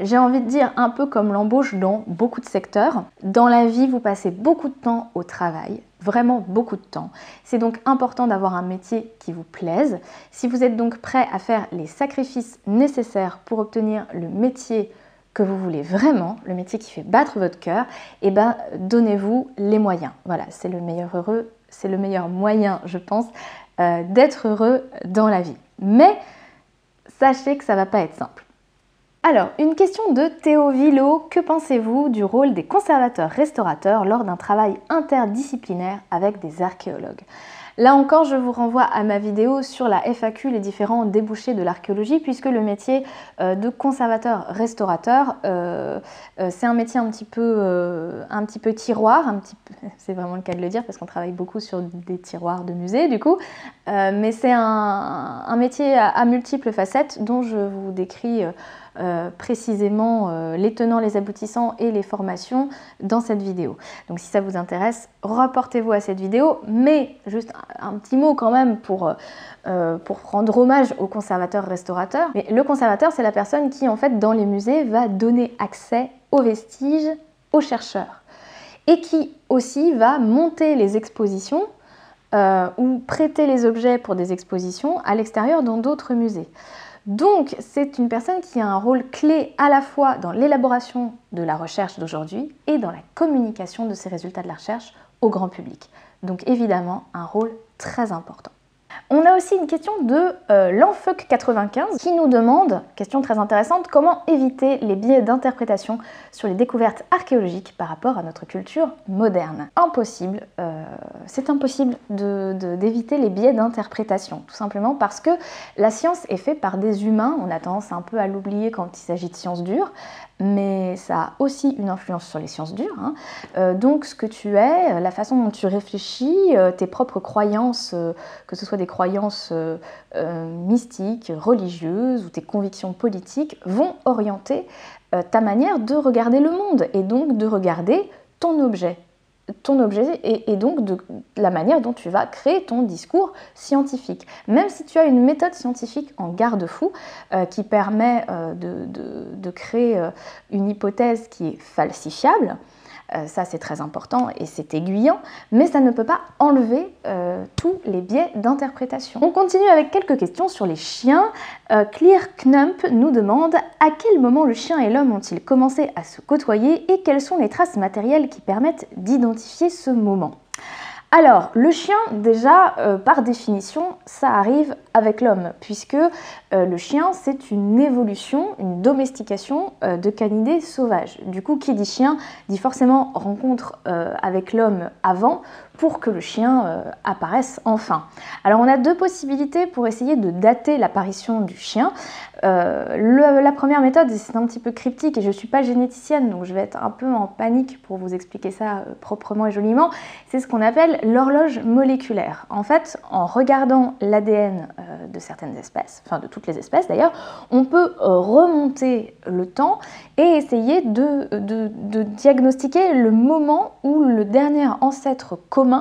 j'ai envie de dire un peu comme l'embauche dans beaucoup de secteurs. Dans la vie, vous passez beaucoup de temps au travail, vraiment beaucoup de temps. C'est donc important d'avoir un métier qui vous plaise. Si vous êtes donc prêt à faire les sacrifices nécessaires pour obtenir le métier que vous voulez vraiment, le métier qui fait battre votre cœur, eh ben donnez-vous les moyens. Voilà, c'est le meilleur heureux, c'est le meilleur moyen, je pense, euh, d'être heureux dans la vie. Mais sachez que ça va pas être simple. Alors, une question de Théo Villot. Que pensez-vous du rôle des conservateurs-restaurateurs lors d'un travail interdisciplinaire avec des archéologues? Là encore, je vous renvoie à ma vidéo sur la FAQ, les différents débouchés de l'archéologie, puisque le métier euh, de conservateur-restaurateur, euh, euh, c'est un métier un petit peu, un petit peu tiroir, c'est vraiment le cas de le dire, parce qu'on travaille beaucoup sur des tiroirs de musée, du coup, mais c'est un, métier à, multiples facettes dont je vous décris précisément les tenants, les aboutissants et les formations dans cette vidéo. Donc si ça vous intéresse, rapportez-vous à cette vidéo, mais juste un, petit mot quand même pour, euh, pour rendre hommage au conservateur restaurateur. Mais le conservateur, c'est la personne qui, en fait, dans les musées, va donner accès aux vestiges aux chercheurs et qui aussi va monter les expositions ou prêter les objets pour des expositions à l'extérieur dans d'autres musées. Donc, c'est une personne qui a un rôle clé à la fois dans l'élaboration de la recherche d'aujourd'hui et dans la communication de ces résultats de la recherche au grand public. Donc, évidemment, un rôle très important. On a aussi une question de euh, 95 qui nous demande, question très intéressante, comment éviter les biais d'interprétation sur les découvertes archéologiques par rapport à notre culture moderne. Impossible, euh, c'est impossible d'éviter les biais d'interprétation, tout simplement parce que la science est faite par des humains, on a tendance un peu à l'oublier quand il s'agit de sciences dures, mais ça a aussi une influence sur les sciences dures. Hein. Euh, donc ce que tu es, la façon dont tu réfléchis, euh, tes propres croyances, euh, que ce soit des croyances mystiques, religieuses ou tes convictions politiques, vont orienter ta manière de regarder le monde et donc de regarder ton objet ton objet et, donc de la manière dont tu vas créer ton discours scientifique. Même si tu as une méthode scientifique en garde-fou euh, qui permet euh, de, créer euh, une hypothèse qui est falsifiable, euh, ça, c'est très important et c'est aiguillant, mais ça ne peut pas enlever euh, tous les biais d'interprétation. On continue avec quelques questions sur les chiens. Euh, Clear Knump nous demande à quel moment le chien et l'homme ont-ils commencé à se côtoyer et quelles sont les traces matérielles qui permettent d'identifier ce moment? Alors, le chien, déjà, par définition, ça arrive avec l'homme, puisque euh, le chien, c'est une évolution, une domestication euh, de canidés sauvages. Du coup, qui dit chien dit forcément rencontre euh, avec l'homme avant pour que le chien apparaisse enfin. Alors, on a deux possibilités pour essayer de dater l'apparition du chien. la première méthode, c'est un petit peu cryptique et je ne suis pas généticienne, donc je vais être un peu en panique pour vous expliquer ça proprement et joliment, c'est ce qu'on appelle l'horloge moléculaire. En fait, en regardant l'ADN de certaines espèces, enfin de toutes les espèces d'ailleurs, on peut euh, remonter le temps et essayer de, diagnostiquer le moment où le dernier ancêtre commun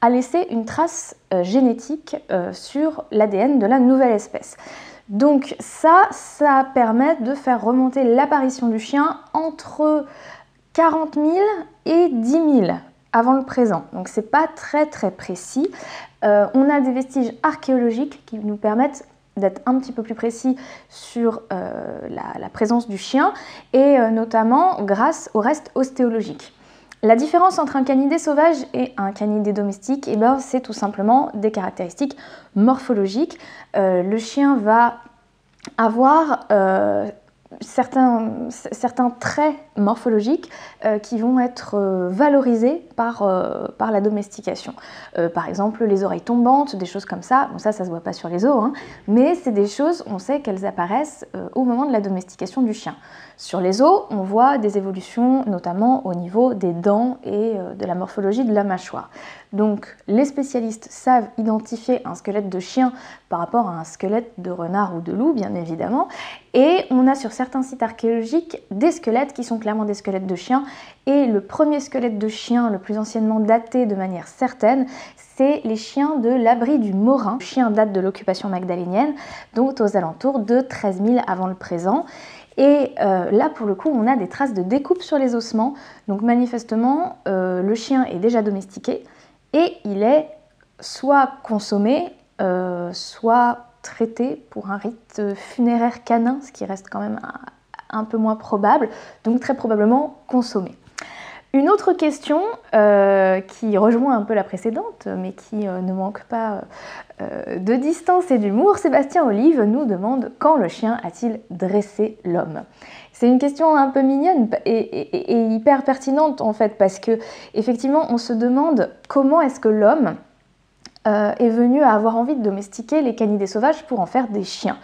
a laissé une trace euh, génétique euh, sur l'ADN de la nouvelle espèce. Donc ça, ça permet de faire remonter l'apparition du chien entre 40 000 et 10 000 avant le présent. Donc c'est pas très très précis. on a des vestiges archéologiques qui nous permettent d'être un petit peu plus précis sur euh, la, présence du chien et euh, notamment grâce au reste ostéologique. La différence entre un canidé sauvage et un canidé domestique, eh ben, c'est tout simplement des caractéristiques morphologiques. Euh, le chien va avoir certains, certains, traits morphologiques euh, qui vont être euh, valorisés par, euh, par la domestication. par exemple, les oreilles tombantes, des choses comme ça. Bon, ça, ça se voit pas sur les os, hein, mais c'est des choses, on sait qu'elles apparaissent au moment de la domestication du chien. Sur les os, on voit des évolutions, notamment au niveau des dents et de la morphologie de la mâchoire. Donc, les spécialistes savent identifier un squelette de chien par rapport à un squelette de renard ou de loup, bien évidemment. Et on a sur certains sites archéologiques des squelettes qui sont des squelettes de chiens. Et le premier squelette de chien, le plus anciennement daté de manière certaine, c'est les chiens de l'abri du Morin. Chien date de l'occupation magdalénienne, donc aux alentours de 13 000 avant le présent. Et euh, là, pour le coup, on a des traces de découpe sur les ossements. Donc manifestement, euh, le chien est déjà domestiqué et il est soit consommé, euh, soit traité pour un rite funéraire canin, ce qui reste quand même un, peu moins probable, donc très probablement consommé. Une autre question euh, qui rejoint un peu la précédente, mais qui euh, ne manque pas euh, de distance et d'humour, Sébastien Olive nous demande quand le chien a-t-il dressé l'homme? C'est une question un peu mignonne et, et, hyper pertinente en fait parce que effectivement on se demande comment est-ce que l'homme est venu à avoir envie de domestiquer les canidés sauvages pour en faire des chiens.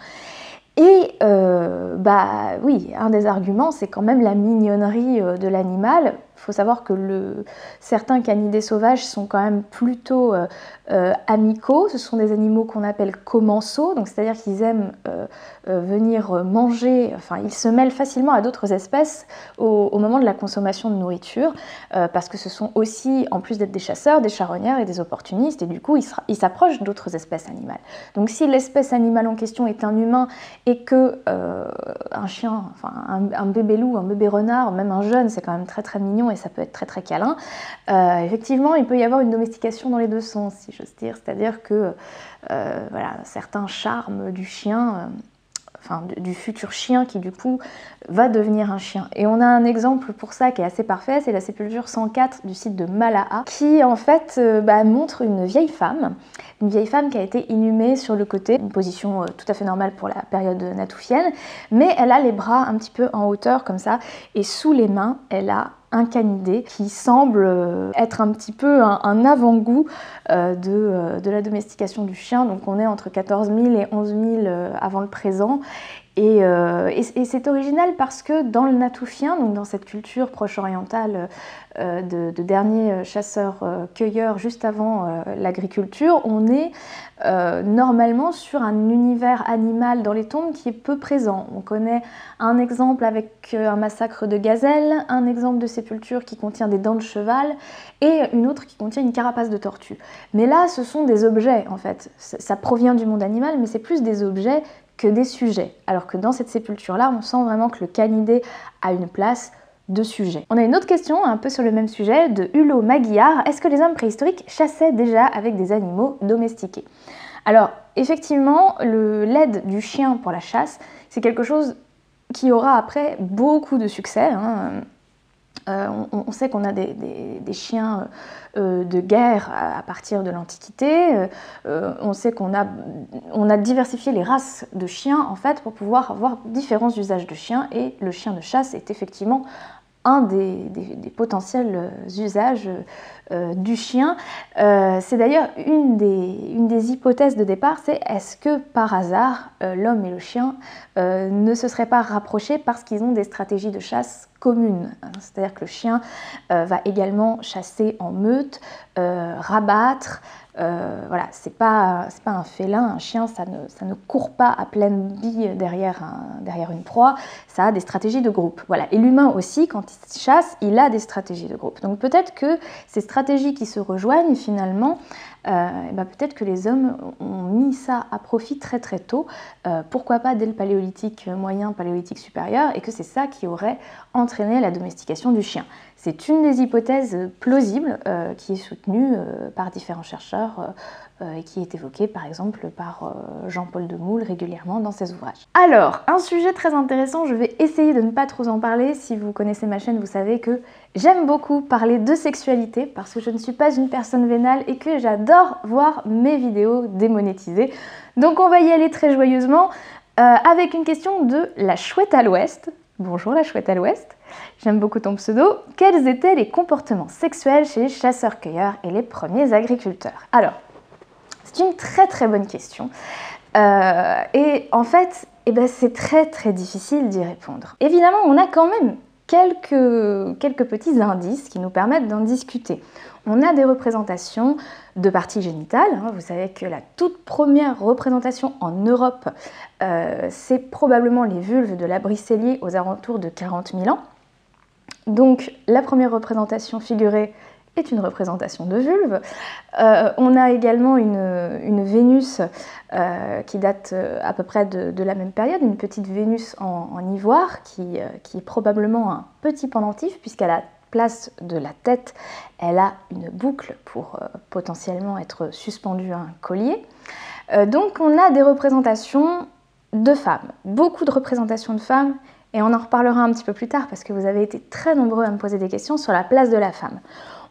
Et euh, bah oui, un des arguments, c'est quand même la mignonnerie euh, de l'animal. Il faut savoir que certains canidés sauvages sont quand même plutôt euh, amicaux. Ce sont des animaux qu'on appelle commensaux, donc c'est-à-dire qu'ils aiment euh, euh, venir manger, enfin ils se mêlent facilement à d'autres espèces au, moment de la consommation de nourriture, parce que ce sont aussi, en plus d'être des chasseurs, des charognards et des opportunistes, et du coup ils s'approchent d'autres espèces animales. Donc si l'espèce animale en question est un humain et que un chien, un, bébé loup, un bébé renard, même un jeune, c'est quand même très très mignon et ça peut être très très câlin, effectivement il peut y avoir une domestication dans les deux sens C'est-à-dire que euh, voilà, certains charmes du chien, euh, enfin du futur chien qui du coup va devenir un chien. Et on a un exemple pour ça qui est assez parfait, c'est la sépulture 104 du site de Malaha, qui en fait euh, bah, montre une vieille femme, une vieille femme qui a été inhumée sur le côté, une position tout à fait normale pour la période natoufienne, mais elle a les bras un petit peu en hauteur comme ça, et sous les mains, elle a un canidé qui semble euh, être un petit peu un, avant-goût euh, euh, de, la domestication du chien. Donc on est entre 14 000 et 11 000 avant le présent. Et, c'est original parce que dans le natoufien, donc dans cette culture proche-orientale de, de, derniers chasseurs-cueilleurs juste avant l'agriculture, on est normalement sur un univers animal dans les tombes qui est peu présent. On connaît un exemple avec un massacre de gazelles, un exemple de sépulture qui contient des dents de cheval et une autre qui contient une carapace de tortue. Mais là, ce sont des objets en fait. Ça provient du monde animal, mais c'est plus des objets que des sujets. Alors que dans cette sépulture-là, on sent vraiment que le canidé a une place On a une autre question un peu sur le même sujet de Hulot Maguillard. Est-ce que les hommes préhistoriques chassaient déjà avec des animaux domestiqués? Alors, effectivement, l'aide du chien pour la chasse, c'est quelque chose qui aura après beaucoup de succès. Hein. Euh, on, sait qu'on a des, chiens euh, de guerre à, partir de l'Antiquité. Euh, on sait qu'on a, a diversifié les races de chiens en fait pour pouvoir avoir différents usages de chiens et le chien de chasse est effectivement un des, potentiels usages du chien. c'est d'ailleurs une des, hypothèses de départ, c'est est-ce que par hasard l'homme et le chien ne se seraient pas rapprochés parce qu'ils ont des stratégies de chasse commune. C'est-à-dire que le chien euh, va également chasser en meute, euh, rabattre. Euh, voilà, c'est pas, pas un félin, un chien, ça ne, ça ne court pas à pleine bille derrière, derrière une proie, ça a des stratégies de groupe. Voilà. Et l'humain aussi, quand il chasse, il a des stratégies de groupe. Donc peut-être que ces stratégies qui se rejoignent finalement, euh, ben peut-être que les hommes ont mis ça à profit très très tôt, euh, pourquoi pas dès le paléolithique moyen, paléolithique supérieur, et que c'est ça qui aurait entraîné la domestication du chien. C'est une des hypothèses plausibles euh, qui est soutenue par différents chercheurs et qui est évoquée par exemple par Jean-Paul Demoule régulièrement dans ses ouvrages. Alors, un sujet très intéressant, je vais essayer de ne pas trop en parler. Si vous connaissez ma chaîne, vous savez que J'aime beaucoup parler de sexualité parce que je ne suis pas une personne vénale et que j'adore voir mes vidéos démonétisées. Donc on va y aller très joyeusement euh, avec une question de la chouette à l'ouest. Bonjour la chouette à l'ouest, j'aime beaucoup ton pseudo. Quels étaient les comportements sexuels chez les chasseurs-cueilleurs et les premiers agriculteurs? Alors, c'est une très très bonne question. Euh, et en fait, eh ben, c'est très très difficile d'y répondre. Évidemment, on a quand même quelques, petits indices qui nous permettent d'en discuter. On a des représentations de parties génitales. Hein. Vous savez que la toute première représentation en Europe, euh, c'est probablement les vulves de la Bricellier aux alentours de 40 000 ans. Donc la première représentation figurée est une représentation de vulve. Euh, on a également une, Vénus euh, qui date euh, à peu près de, la même période, une petite Vénus en, ivoire qui, qui, est probablement un petit pendentif puisqu'à la place de la tête, elle a une boucle pour potentiellement être suspendue à un collier. donc on a des représentations de femmes, beaucoup de représentations de femmes Et on en reparlera un petit peu plus tard parce que vous avez été très nombreux à me poser des questions sur la place de la femme.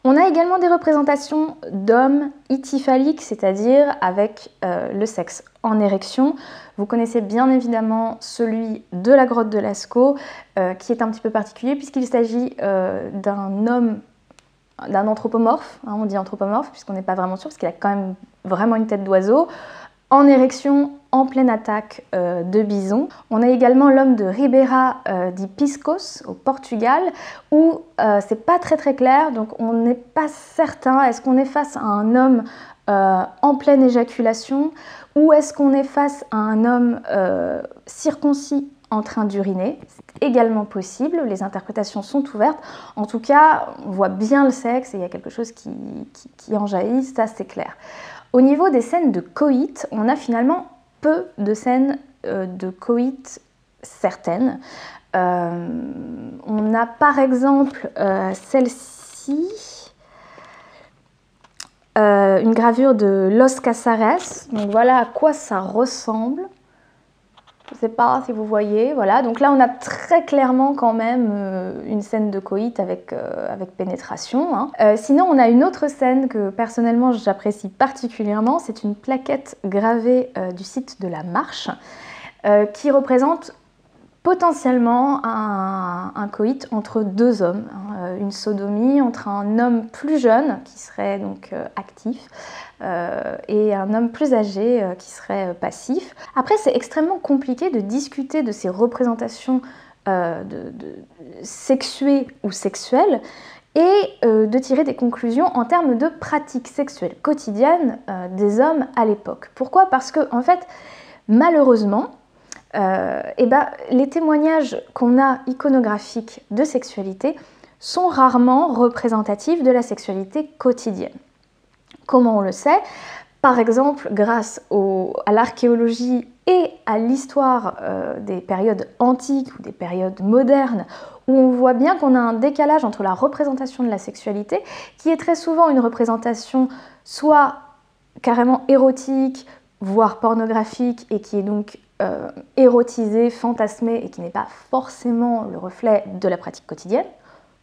On a également des représentations d'hommes ityphaliques, c'est-à-dire avec euh, le sexe en érection. Vous connaissez bien évidemment celui de la grotte de Lascaux, euh, qui est un petit peu particulier puisqu'il s'agit euh, d'un homme, d'un anthropomorphe, hein, on dit anthropomorphe puisqu'on n'est pas vraiment sûr, parce qu'il a quand même vraiment une tête d'oiseau, en érection en pleine attaque euh, de bison. On a également l'homme de Ribeira euh, di Piscos au Portugal où euh, c'est pas très très clair donc on n'est pas certain est-ce qu'on est face à un homme en pleine éjaculation ou est-ce qu'on est face à un homme circoncis en train d'uriner? C'est également possible, les interprétations sont ouvertes. En tout cas, on voit bien le sexe et il y a quelque chose qui, qui en jaillit, ça c'est clair. Au niveau des scènes de coït, on a finalement peu de scènes euh, de coït certaines. Euh, on a par exemple euh, celle-ci, une gravure de Los Casares. Donc voilà à quoi ça ressemble. Je ne sais pas si vous voyez, voilà. Donc là, on a très clairement quand même euh, une scène de coït avec, euh, pénétration. Hein. Euh, sinon, on a une autre scène que personnellement j'apprécie particulièrement. C'est une plaquette gravée du site de la Marche qui représente potentiellement un, coït entre deux hommes, hein, une sodomie entre un homme plus jeune qui serait donc actif euh, et un homme plus âgé euh, qui serait euh, passif. Après, c'est extrêmement compliqué de discuter de ces représentations de, sexuées ou sexuelles et de tirer des conclusions en termes de pratiques sexuelles quotidiennes des hommes à l'époque. Pourquoi? Parce que, en fait, malheureusement, eh ben, les témoignages qu'on a iconographiques de sexualité sont rarement représentatifs de la sexualité quotidienne. Comment on le sait? Par exemple, grâce à l'archéologie et à l'histoire euh, des périodes antiques ou des périodes modernes, où on voit bien qu'on a un décalage entre la représentation de la sexualité, qui est très souvent une représentation soit carrément érotique, voire pornographique, et qui est donc euh, érotisée, fantasmée, et qui n'est pas forcément le reflet de la pratique quotidienne,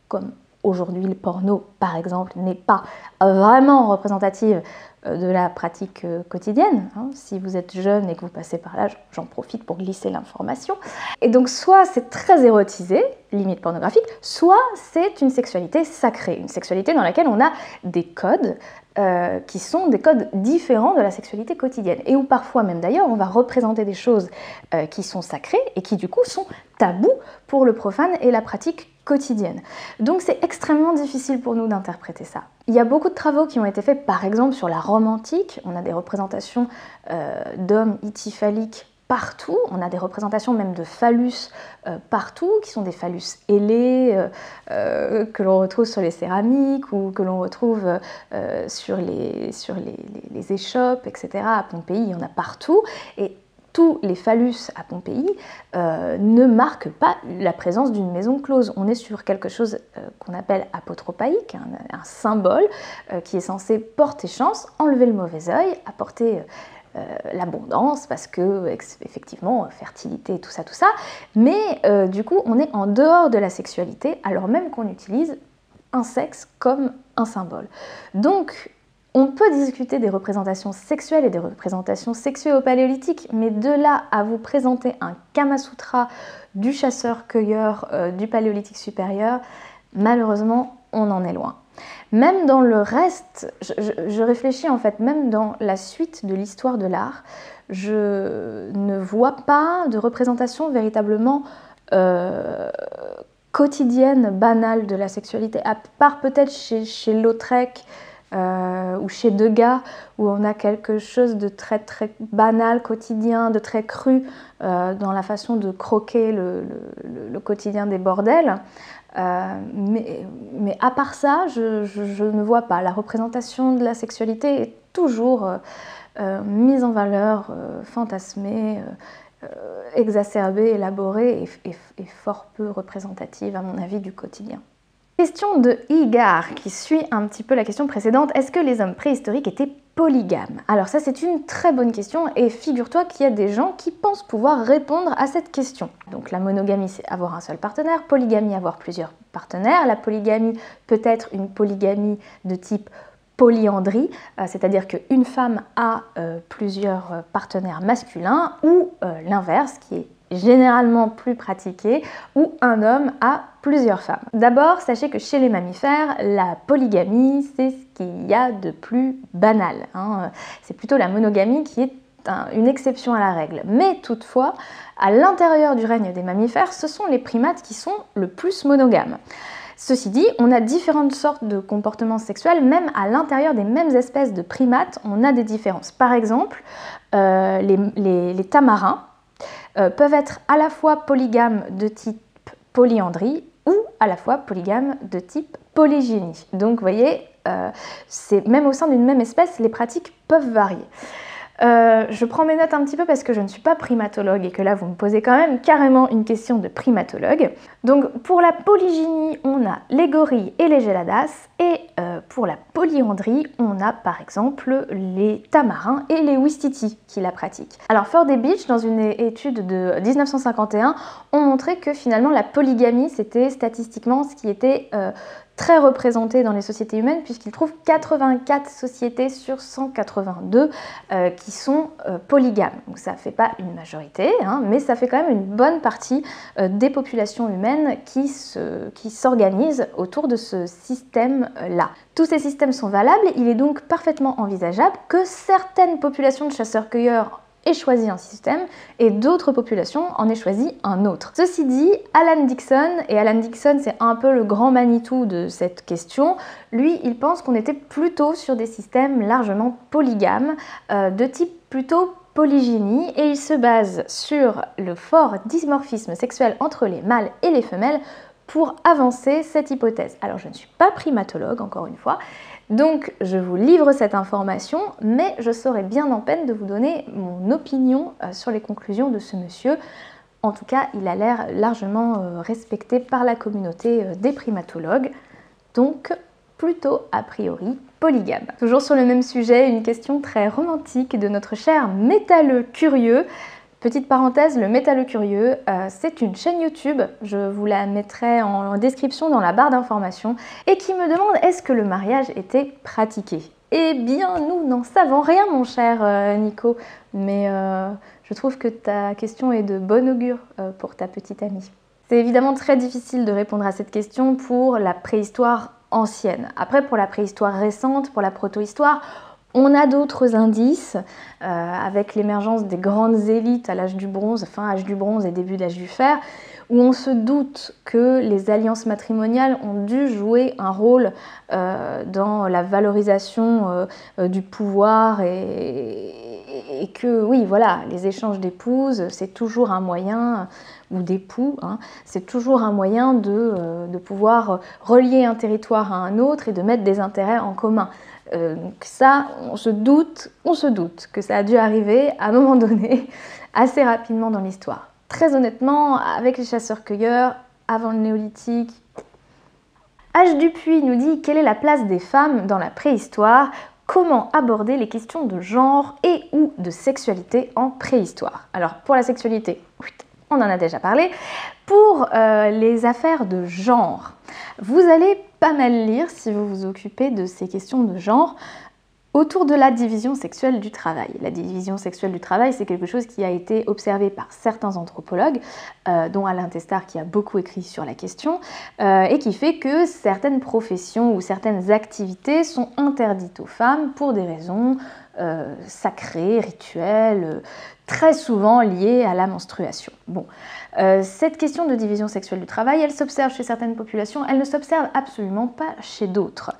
comme aujourd'hui le porno par exemple n'est pas vraiment représentative euh, de la pratique euh, quotidienne. Hein. Si vous êtes jeune et que vous passez par là, j'en profite pour glisser l'information. Et donc soit c'est très érotisé, limite pornographique, soit c'est une sexualité sacrée, une sexualité dans laquelle on a des codes euh, qui sont des codes différents de la sexualité quotidienne. Et où parfois même d'ailleurs on va représenter des choses qui sont sacrées et qui du coup sont tabous pour le profane et la pratique quotidienne. Donc c'est extrêmement difficile pour nous d'interpréter ça. Il y a beaucoup de travaux qui ont été faits, par exemple sur la Rome antique. On a des représentations euh, d'hommes ityphaliques partout. On a des représentations même de phallus euh, partout, qui sont des phallus ailés, euh, que l'on retrouve sur les céramiques ou que l'on retrouve sur, les, sur les, échoppes, etc. À Pompéi, il y en a partout. Et tous les phallus à Pompéi euh, ne marquent pas la présence d'une maison close. On est sur quelque chose euh, qu'on appelle apotropaïque, un, symbole euh, qui est censé porter chance, enlever le mauvais œil, apporter l'abondance parce que effectivement fertilité tout ça tout ça mais du coup on est en dehors de la sexualité alors même qu'on utilise un sexe comme un symbole donc on peut discuter des représentations sexuelles et des représentations sexuées au paléolithique, mais de là à vous présenter un Kama Sutra du chasseur-cueilleur euh, du paléolithique supérieur, malheureusement, on en est loin. Même dans le reste, je, réfléchis en fait, même dans la suite de l'histoire de l'art, je ne vois pas de représentation véritablement euh, quotidienne, banale de la sexualité, à part peut-être chez, Lautrec, euh, ou chez Degas, où on a quelque chose de très très banal, quotidien, de très cru euh, dans la façon de croquer le, quotidien des bordels. Euh, mais, à part ça, je, ne vois pas. La représentation de la sexualité est toujours mise en valeur, fantasmée, exacerbée, élaborée et fort peu représentative, à mon avis, du quotidien. Question de Igar qui suit un petit peu la question précédente. Est-ce que les hommes préhistoriques étaient polygames? Alors ça c'est une très bonne question et figure-toi qu'il y a des gens qui pensent pouvoir répondre à cette question. Donc la monogamie c'est avoir un seul partenaire, polygamie avoir plusieurs partenaires. La polygamie peut être une polygamie de type polyandrie, euh, c'est-à-dire qu'une femme a euh, plusieurs euh, partenaires masculins, ou l'inverse, qui est généralement plus pratiqué, où un homme a plusieurs femmes. D'abord, sachez que chez les mammifères, la polygamie, c'est ce qu'il y a de plus banal. Hein. C'est plutôt la monogamie qui est une exception à la règle. Mais toutefois, à l'intérieur du règne des mammifères, ce sont les primates qui sont le plus monogames. Ceci dit, on a différentes sortes de comportements sexuels, même à l'intérieur des mêmes espèces de primates, on a des différences. Par exemple, euh, les tamarins, euh, peuvent être à la fois polygames de type polyandrie ou à la fois polygames de type polygynie. Donc vous voyez, euh, même au sein d'une même espèce, les pratiques peuvent varier. Euh, je prends mes notes un petit peu parce que je ne suis pas primatologue et que là vous me posez quand même carrément une question de primatologue. Donc pour la polygynie, on a les gorilles et les géladas et euh, pour la polyandrie, on a par exemple les tamarins et les ouistiti qui la pratiquent. Alors Ford et Beach, dans une étude de 1951, ont montré que finalement la polygamie c'était statistiquement ce qui était euh, très représenté dans les sociétés humaines puisqu'il trouve 84 sociétés sur 182 euh, qui sont euh, polygames. Donc ça ne fait pas une majorité, hein, mais ça fait quand même une bonne partie euh, des populations humaines qui s'organisent autour de ce système-là. Tous ces systèmes sont valables, il est donc parfaitement envisageable que certaines populations de chasseurs-cueilleurs choisi un système et d'autres populations en aient choisi un autre. Ceci dit, Alan Dixon, et Alan Dixon c'est un peu le grand Manitou de cette question, lui il pense qu'on était plutôt sur des systèmes largement polygames, euh, de type plutôt polygynie, et il se base sur le fort dimorphisme sexuel entre les mâles et les femelles pour avancer cette hypothèse. Alors je ne suis pas primatologue encore une fois, donc je vous livre cette information, mais je serai bien en peine de vous donner mon opinion euh, sur les conclusions de ce monsieur. En tout cas, il a l'air largement euh, respecté par la communauté euh, des primatologues, donc plutôt a priori polygame. Toujours sur le même sujet, une question très romantique de notre cher métalleux curieux. Petite parenthèse, le métalleux curieux, euh, c'est une chaîne YouTube, je vous la mettrai en description dans la barre d'informations, et qui me demande est-ce que le mariage était pratiqué? Eh bien, nous n'en savons rien, mon cher euh, Nico, mais euh, je trouve que ta question est de bon augure pour ta petite amie. C'est évidemment très difficile de répondre à cette question pour la préhistoire ancienne. Après, pour la préhistoire récente, pour la protohistoire, on a d'autres indices euh, avec l'émergence des grandes élites à l'âge du bronze, fin âge du bronze et début d'âge du fer, où on se doute que les alliances matrimoniales ont dû jouer un rôle euh, dans la valorisation euh, du pouvoir et, que oui, voilà, les échanges d'épouses, c'est toujours un moyen, ou d'époux, hein, c'est toujours un moyen de, de pouvoir relier un territoire à un autre et de mettre des intérêts en commun. Euh, donc ça, on se doute, on se doute que ça a dû arriver à un moment donné, assez rapidement dans l'histoire. Très honnêtement, avec les chasseurs-cueilleurs, avant le néolithique, H. Dupuis nous dit quelle est la place des femmes dans la préhistoire, comment aborder les questions de genre et ou de sexualité en préhistoire. Alors pour la sexualité, on en a déjà parlé. Pour euh, les affaires de genre, vous allez pas mal lire si vous vous occupez de ces questions de genre autour de la division sexuelle du travail. La division sexuelle du travail, c'est quelque chose qui a été observé par certains anthropologues, euh, dont Alain Testard qui a beaucoup écrit sur la question, euh, et qui fait que certaines professions ou certaines activités sont interdites aux femmes pour des raisons sacrées, rituelles, très souvent liées à la menstruation. Bon, euh, cette question de division sexuelle du travail, elle s'observe chez certaines populations, elle ne s'observe absolument pas chez d'autres.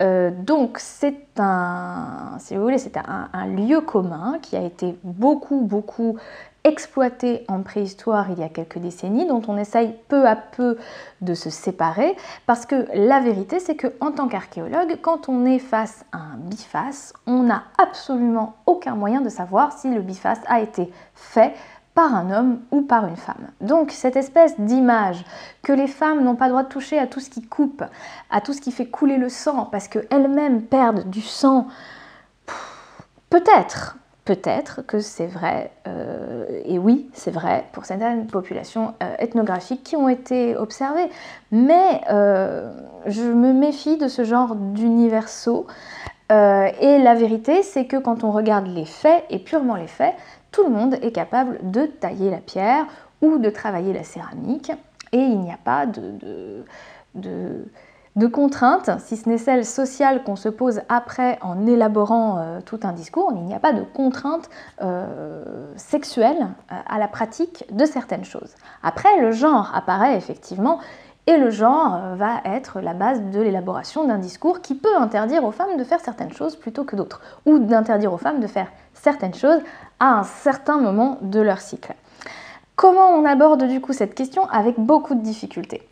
Euh, donc c'est un, si vous voulez, c'est un, lieu commun qui a été beaucoup, beaucoup exploité en préhistoire il y a quelques décennies, dont on essaye peu à peu de se séparer, parce que la vérité c'est que en tant qu'archéologue, quand on est face à un biface, on n'a absolument aucun moyen de savoir si le biface a été fait par un homme ou par une femme. Donc cette espèce d'image que les femmes n'ont pas droit de toucher à tout ce qui coupe, à tout ce qui fait couler le sang, parce qu'elles-mêmes perdent du sang, peut-être, peut-être que c'est vrai, euh, et oui, c'est vrai pour certaines populations euh, ethnographiques qui ont été observées, mais euh, je me méfie de ce genre d'universaux. et la vérité, c'est que quand on regarde les faits, et purement les faits, tout le monde est capable de tailler la pierre ou de travailler la céramique, et il n'y a pas de contraintes, si ce n'est celle sociale qu'on se pose après en élaborant euh, tout un discours, il n'y a pas de contraintes euh, sexuelles euh, à la pratique de certaines choses. Après, le genre apparaît effectivement, et le genre va être la base de l'élaboration d'un discours qui peut interdire aux femmes de faire certaines choses plutôt que d'autres, ou d'interdire aux femmes de faire certaines choses à un certain moment de leur cycle. Comment on aborde du coup cette question avec beaucoup de difficultés?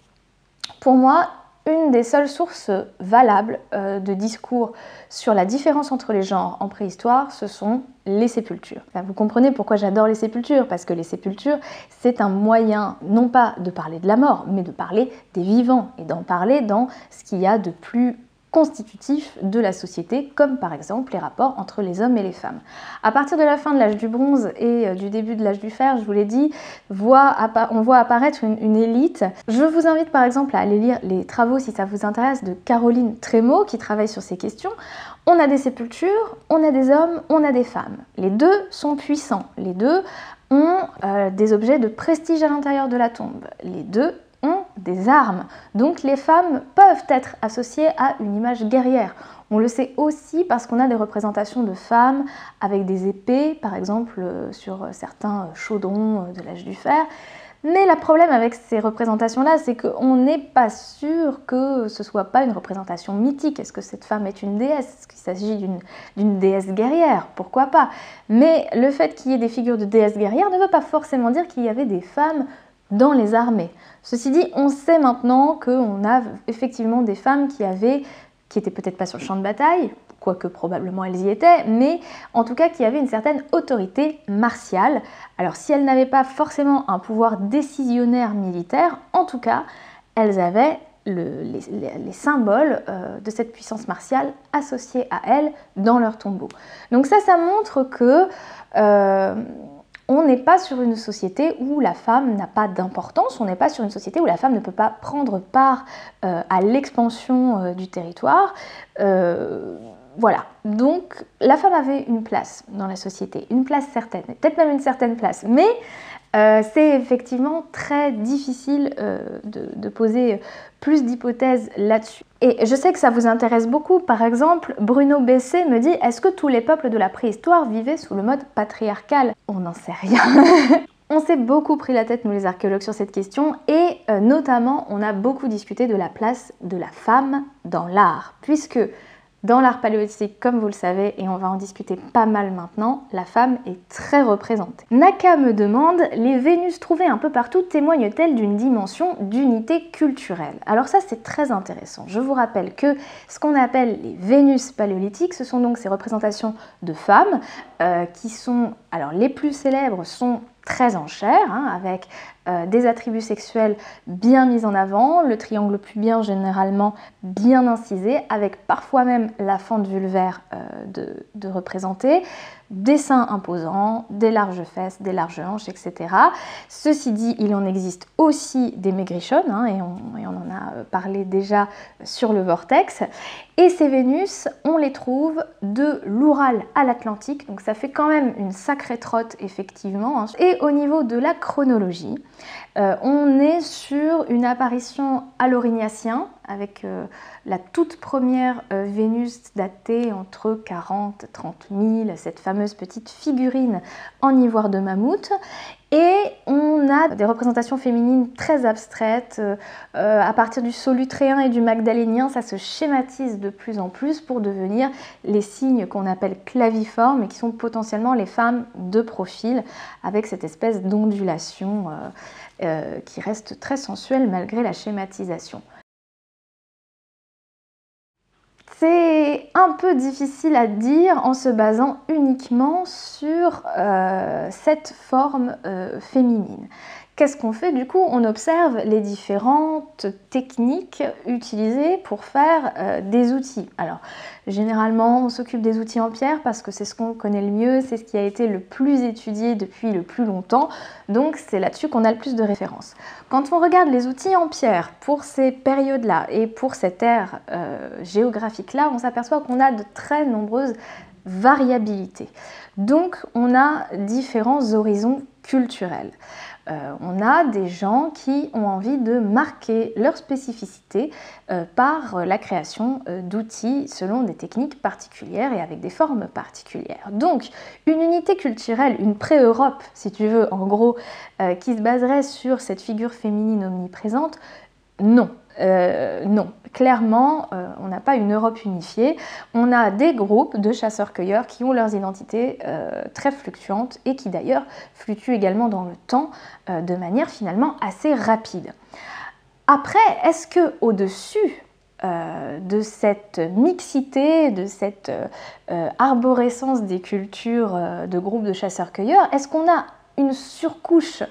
Pour moi, une des seules sources valables euh, de discours sur la différence entre les genres en préhistoire, ce sont les sépultures. vous comprenez pourquoi j'adore les sépultures, parce que les sépultures, c'est un moyen non pas de parler de la mort, mais de parler des vivants et d'en parler dans ce qu'il y a de plus constitutifs de la société, comme par exemple les rapports entre les hommes et les femmes. À partir de la fin de l'âge du bronze et euh, du début de l'âge du fer, je vous l'ai dit, on voit apparaître une, élite. Je vous invite par exemple à aller lire les travaux, si ça vous intéresse, de Caroline Trémaud, qui travaille sur ces questions. On a des sépultures, on a des hommes, on a des femmes. Les deux sont puissants. Les deux ont euh, des objets de prestige à l'intérieur de la tombe. Les deux des armes. Donc les femmes peuvent être associées à une image guerrière. On le sait aussi parce qu'on a des représentations de femmes avec des épées, par exemple euh, sur certains chaudrons euh, de l'âge du fer. Mais le problème avec ces représentations-là, c'est qu'on n'est pas sûr que ce soit pas une représentation mythique. Est-ce que cette femme est une déesse? Est-ce qu'il s'agit d'une déesse guerrière? Pourquoi pas? Mais le fait qu'il y ait des figures de déesses guerrières ne veut pas forcément dire qu'il y avait des femmes dans les armées. Ceci dit, on sait maintenant qu'on a effectivement des femmes qui avaient, qui étaient peut-être pas sur le champ de bataille, quoique probablement elles y étaient, mais en tout cas qui avaient une certaine autorité martiale. Alors si elles n'avaient pas forcément un pouvoir décisionnaire militaire, en tout cas, elles avaient les, symboles euh, de cette puissance martiale associés à elles dans leur tombeau. Donc ça, ça montre que euh, on n'est pas sur une société où la femme n'a pas d'importance, on n'est pas sur une société où la femme ne peut pas prendre part euh, à l'expansion euh, du territoire. Euh, voilà, donc la femme avait une place dans la société, une place certaine, peut-être même une certaine place, mais euh, c'est effectivement très difficile euh, de, poser plus d'hypothèses là-dessus. Et je sais que ça vous intéresse beaucoup. Par exemple, Bruno Bessé me dit Est-ce que tous les peuples de la préhistoire vivaient sous le mode patriarcal? On n'en sait rien. On s'est beaucoup pris la tête, nous les archéologues, sur cette question et euh, notamment on a beaucoup discuté de la place de la femme dans l'art, puisque dans l'art paléolithique, comme vous le savez, et on va en discuter pas mal maintenant, la femme est très représentée. Naka me demande, les Vénus trouvées un peu partout témoignent-elles d'une dimension d'unité culturelle? Alors ça c'est très intéressant. Je vous rappelle que ce qu'on appelle les Vénus paléolithiques, ce sont donc ces représentations de femmes euh, qui sont, alors les plus célèbres sont très en chair, hein, avec euh, des attributs sexuels bien mis en avant, le triangle pubien généralement bien incisé, avec parfois même la fente vulvaire euh, de, représenter, des seins imposants, des larges fesses, des larges hanches, etc. Ceci dit, il en existe aussi des maigrichonnes, hein, et, on, en a parlé déjà sur le vortex. Et ces Vénus, on les trouve de l'Oural à l'Atlantique, donc ça fait quand même une sacrée trotte effectivement. Hein. Et au niveau de la chronologie, euh, on est sur une apparition à l'Aurignacien, avec euh, la toute première euh, Vénus datée entre 40 et 30 000, cette fameuse petite figurine en ivoire de mammouth. Et on a des représentations féminines très abstraites. Euh, à partir du solutréen et du magdalénien, ça se schématise de plus en plus pour devenir les signes qu'on appelle claviformes et qui sont potentiellement les femmes de profil avec cette espèce d'ondulation qui reste très sensuelle malgré la schématisation. C'est un peu difficile à dire en se basant uniquement sur euh, cette forme euh, féminine. Qu'est-ce qu'on fait Du coup, on observe les différentes techniques utilisées pour faire euh, des outils. Alors, généralement, on s'occupe des outils en pierre parce que c'est ce qu'on connaît le mieux, c'est ce qui a été le plus étudié depuis le plus longtemps, donc c'est là-dessus qu'on a le plus de références. Quand on regarde les outils en pierre pour ces périodes-là et pour cette ère euh, géographique-là, on s'aperçoit qu'on a de très nombreuses variabilités. Donc, on a différents horizons culturels. Euh, on a des gens qui ont envie de marquer leur spécificité euh, par la création euh, d'outils selon des techniques particulières et avec des formes particulières. Donc, une unité culturelle, une pré-Europe, si tu veux, en gros, qui se baserait sur cette figure féminine omniprésente, non. Euh, non, clairement, euh, on n'a pas une Europe unifiée. On a des groupes de chasseurs-cueilleurs qui ont leurs identités euh, très fluctuantes et qui d'ailleurs fluctuent également dans le temps de manière finalement assez rapide. Après, est-ce que au-dessus de cette mixité, de cette arborescence des cultures de groupes de chasseurs-cueilleurs, est-ce qu'on a une surcouche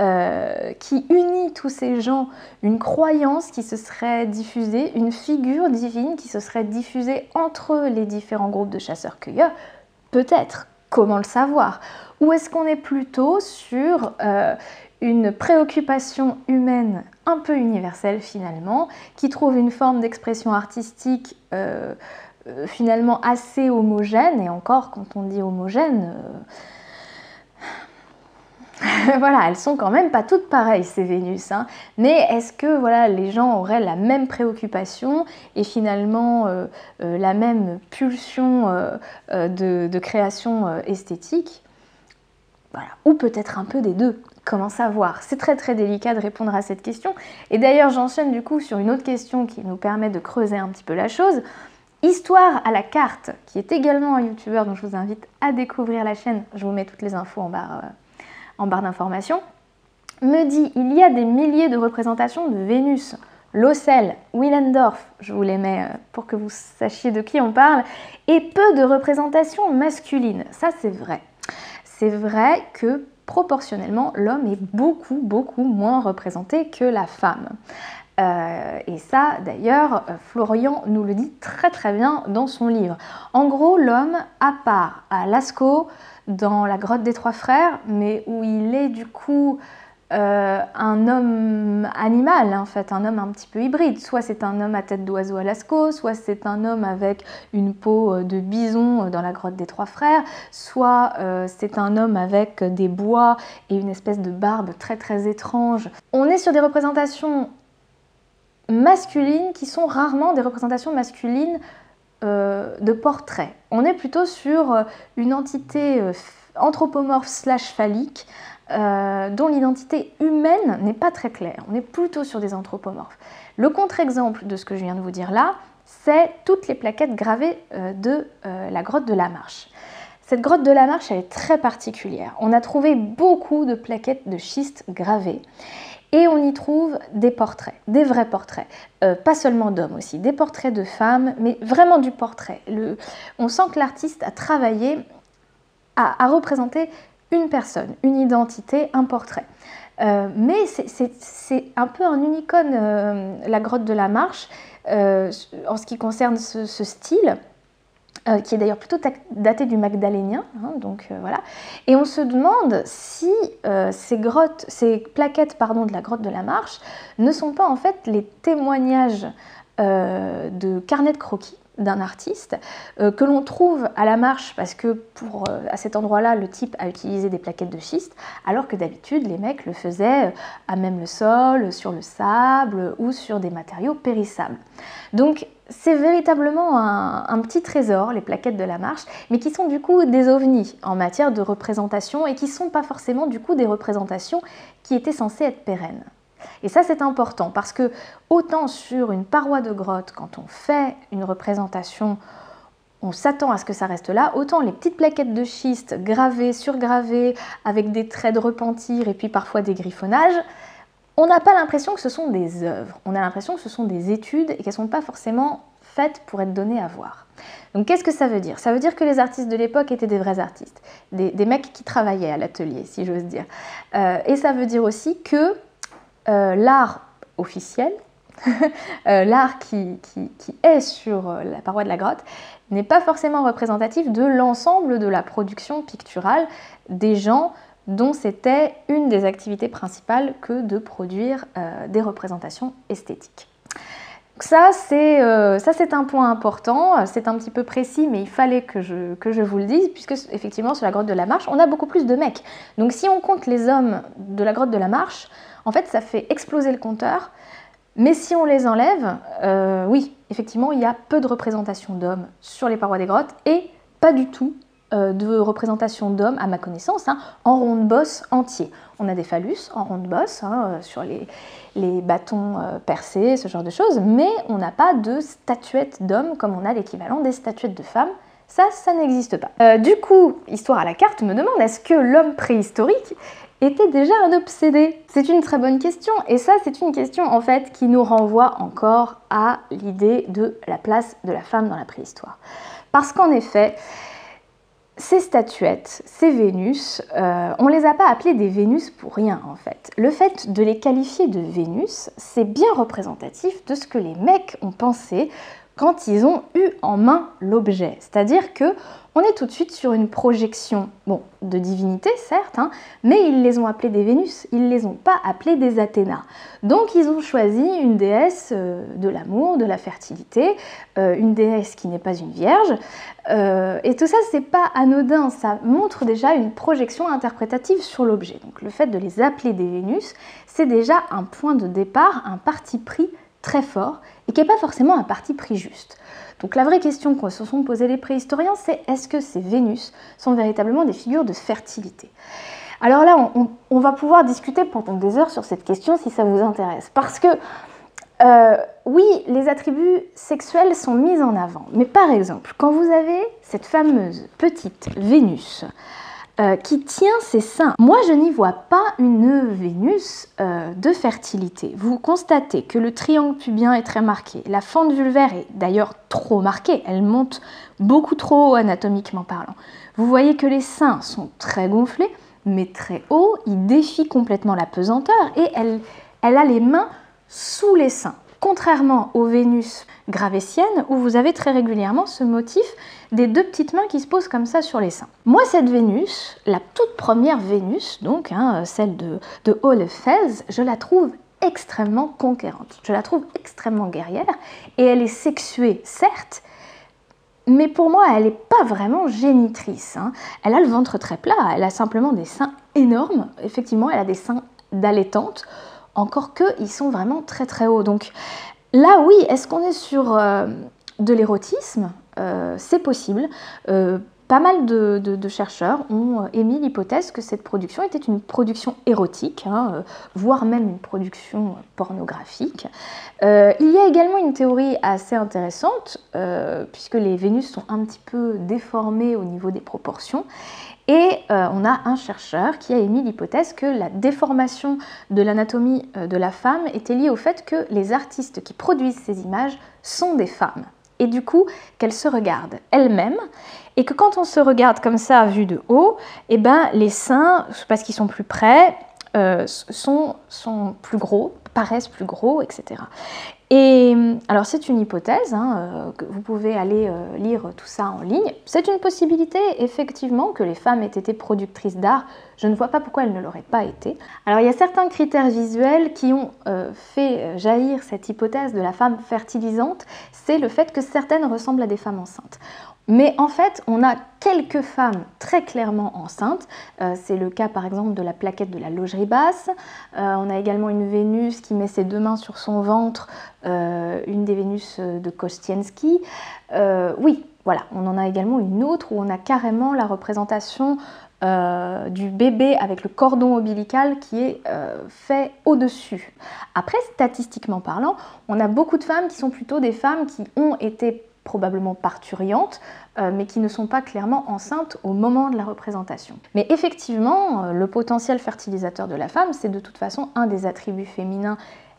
euh, qui unit tous ces gens, une croyance qui se serait diffusée, une figure divine qui se serait diffusée entre les différents groupes de chasseurs-cueilleurs Peut-être. Comment le savoir? Ou est-ce qu'on est plutôt sur euh, une préoccupation humaine un peu universelle finalement, qui trouve une forme d'expression artistique euh, finalement assez homogène, et encore quand on dit homogène, voilà, elles sont quand même pas toutes pareilles ces Vénus. Hein. Mais est-ce que voilà, les gens auraient la même préoccupation et finalement euh, euh, la même pulsion euh, de, création esthétique? Ou peut-être un peu des deux. Comment savoir? C'est très très délicat de répondre à cette question. Et d'ailleurs, j'enchaîne du coup sur une autre question qui nous permet de creuser un petit peu la chose. Histoire à la carte, qui est également un youtubeur dont je vous invite à découvrir la chaîne. Je vous mets toutes les infos en barre en barre d'informations, me dit il y a des milliers de représentations de Vénus. Lossel, Willendorf, je vous les mets euh, pour que vous sachiez de qui on parle, et peu de représentations masculines. Ça, c'est vrai. C'est vrai que proportionnellement, l'homme est beaucoup, beaucoup moins représenté que la femme. Euh, et ça, d'ailleurs, euh, Florian nous le dit très très bien dans son livre. En gros, l'homme, à part à Lascaux, dans la grotte des Trois Frères, mais où il est du coup euh, un homme animal, en fait, un homme un petit peu hybride. Soit c'est un homme à tête d'oiseau à Lascaux, soit c'est un homme avec une peau euh, de bison euh, dans la grotte des Trois Frères, soit c'est un homme avec des bois et une espèce de barbe très très étrange. On est sur des représentations masculines qui sont rarement des représentations masculines de portrait. On est plutôt sur euh, une entité euh, anthropomorphe slash phallique dont l'identité humaine n'est pas très claire. On est plutôt sur des anthropomorphes. Le contre-exemple de ce que je viens de vous dire là, c'est toutes les plaquettes gravées de la grotte de la Marche. Cette grotte de la Marche, est très particulière. On a trouvé beaucoup de plaquettes de schiste gravées. Et on y trouve des portraits, des vrais portraits, euh, pas seulement d'hommes aussi, des portraits de femmes, mais vraiment du portrait. on sent que l'artiste a travaillé à, représenter une personne, une identité, un portrait. Euh, mais c'est un peu un unicone, euh, la grotte de la Marche, en ce qui concerne ce style. Euh, qui est d'ailleurs plutôt daté du Magdalénien. Hein, donc euh, voilà. Et on se demande si euh, ces grottes, ces plaquettes de la grotte de la Marche ne sont pas en fait les témoignages de carnets de croquis d'un artiste que l'on trouve à la marche parce que pour à cet endroit-là le type a utilisé des plaquettes de schiste alors que d'habitude les mecs le faisaient à même le sol, sur le sable ou sur des matériaux périssables. C'est véritablement un, petit trésor, les plaquettes de la marche, mais qui sont du coup des ovnis en matière de représentation et qui ne sont pas forcément du coup des représentations qui étaient censées être pérennes. Et ça c'est important parce que autant sur une paroi de grotte, quand on fait une représentation, on s'attend à ce que ça reste là, autant les petites plaquettes de schiste gravées, surgravées, avec des traits de repentir et puis parfois des griffonnages, on n'a pas l'impression que ce sont des œuvres, on a l'impression que ce sont des études et qu'elles ne sont pas forcément faites pour être données à voir. Donc qu'est-ce que ça veut dire? Ça veut dire que les artistes de l'époque étaient des vrais artistes, des, mecs qui travaillaient à l'atelier, si j'ose dire. Euh, et ça veut dire aussi que euh, l'art officiel, euh, l'art qui, est sur la paroi de la grotte, n'est pas forcément représentatif de l'ensemble de la production picturale des gens dont c'était une des activités principales que de produire des représentations esthétiques. Euh, ça, c'est un point important, c'est un petit peu précis, mais il fallait que je, vous le dise, puisque effectivement, sur la grotte de la Marche, on a beaucoup plus de mecs. Donc si on compte les hommes de la grotte de la Marche, en fait, ça fait exploser le compteur. Mais si on les enlève, euh, oui, effectivement, il y a peu de représentation d'hommes sur les parois des grottes et pas du tout euh, de représentation d'hommes, à ma connaissance, hein, en ronde bosse entier. On a des phallus en ronde bosse hein, euh, sur les, bâtons euh, percés, ce genre de choses, mais on n'a pas de statuettes d'hommes comme on a l'équivalent des statuettes de femmes. Ça, ça n'existe pas. du coup, Histoire à la carte me demande est-ce que l'homme préhistorique était déjà un obsédé? C'est une très bonne question et ça c'est une question en fait qui nous renvoie encore à l'idée de la place de la femme dans la préhistoire. Parce qu'en effet, ces statuettes, ces Vénus, euh, on ne les a pas appelées des Vénus pour rien en fait. Le fait de les qualifier de Vénus, c'est bien représentatif de ce que les mecs ont pensé quand ils ont eu en main l'objet. C'est-à-dire que on est tout de suite sur une projection, bon, de divinité certes, hein, mais ils les ont appelées des Vénus, ils ne les ont pas appelées des Athéna. Donc ils ont choisi une déesse euh, de l'amour, de la fertilité, euh, une déesse qui n'est pas une vierge, euh, et tout ça c'est pas anodin, ça montre déjà une projection interprétative sur l'objet. Donc le fait de les appeler des Vénus, c'est déjà un point de départ, un parti pris très fort, et qui n'est pas forcément un parti pris juste. Donc la vraie question qu'on se sont posées les préhistoriens, c'est est-ce que ces Vénus sont véritablement des figures de fertilité? Alors là, on, va pouvoir discuter pendant des heures sur cette question si ça vous intéresse. Parce que euh, oui, les attributs sexuels sont mis en avant. Mais par exemple, quand vous avez cette fameuse petite Vénus euh, qui tient ses seins. Moi, je n'y vois pas une Vénus euh, de fertilité. Vous constatez que le triangle pubien est très marqué. La fente vulvaire est d'ailleurs trop marquée. Elle monte beaucoup trop haut anatomiquement parlant. Vous voyez que les seins sont très gonflés, mais très hauts. Ils défient complètement la pesanteur et elle, elle a les mains sous les seins. Contrairement aux Vénus gravétiennes, où vous avez très régulièrement ce motif des deux petites mains qui se posent comme ça sur les seins. Moi, cette Vénus, la toute première Vénus, donc hein, celle de, de je la trouve extrêmement conquérante. Je la trouve extrêmement guerrière et elle est sexuée, certes, mais pour moi, elle n'est pas vraiment génitrice. Hein. Elle a le ventre très plat, elle a simplement des seins énormes. Effectivement, elle a des seins d'allaitante encore qu'ils sont vraiment très très hauts. Donc là, oui, est-ce qu'on est sur euh, de l'érotisme? Euh, C'est possible. Euh, pas mal de, chercheurs ont émis l'hypothèse que cette production était une production érotique, hein, voire même une production pornographique. il y a également une théorie assez intéressante, puisque les Vénus sont un petit peu déformées au niveau des proportions, et euh, on a un chercheur qui a émis l'hypothèse que la déformation de l'anatomie euh, de la femme était liée au fait que les artistes qui produisent ces images sont des femmes. Et du coup, qu'elles se regardent elles-mêmes. Et que quand on se regarde comme ça, vu de haut, eh ben, les seins, parce qu'ils sont plus près, euh, sont, sont plus gros, paraissent plus gros, etc. Et alors c'est une hypothèse, hein, euh, que vous pouvez aller euh, lire tout ça en ligne. C'est une possibilité effectivement que les femmes aient été productrices d'art. Je ne vois pas pourquoi elles ne l'auraient pas été. Alors il y a certains critères visuels qui ont euh, fait jaillir cette hypothèse de la femme fertilisante. C'est le fait que certaines ressemblent à des femmes enceintes. Mais en fait, on a quelques femmes très clairement enceintes. Euh, c'est le cas par exemple de la plaquette de la logerie basse. Euh, on a également une Vénus qui met ses deux mains sur son ventre, euh, une des Vénus de Kostiensky. oui, voilà, on en a également une autre où on a carrément la représentation du bébé avec le cordon ombilical qui est fait au-dessus. Après, statistiquement parlant, on a beaucoup de femmes qui sont plutôt des femmes qui ont été probablement parturiantes, euh, mais qui ne sont pas clairement enceintes au moment de la représentation. Mais effectivement, euh, le potentiel fertilisateur de la femme, c'est de toute façon un des attributs féminins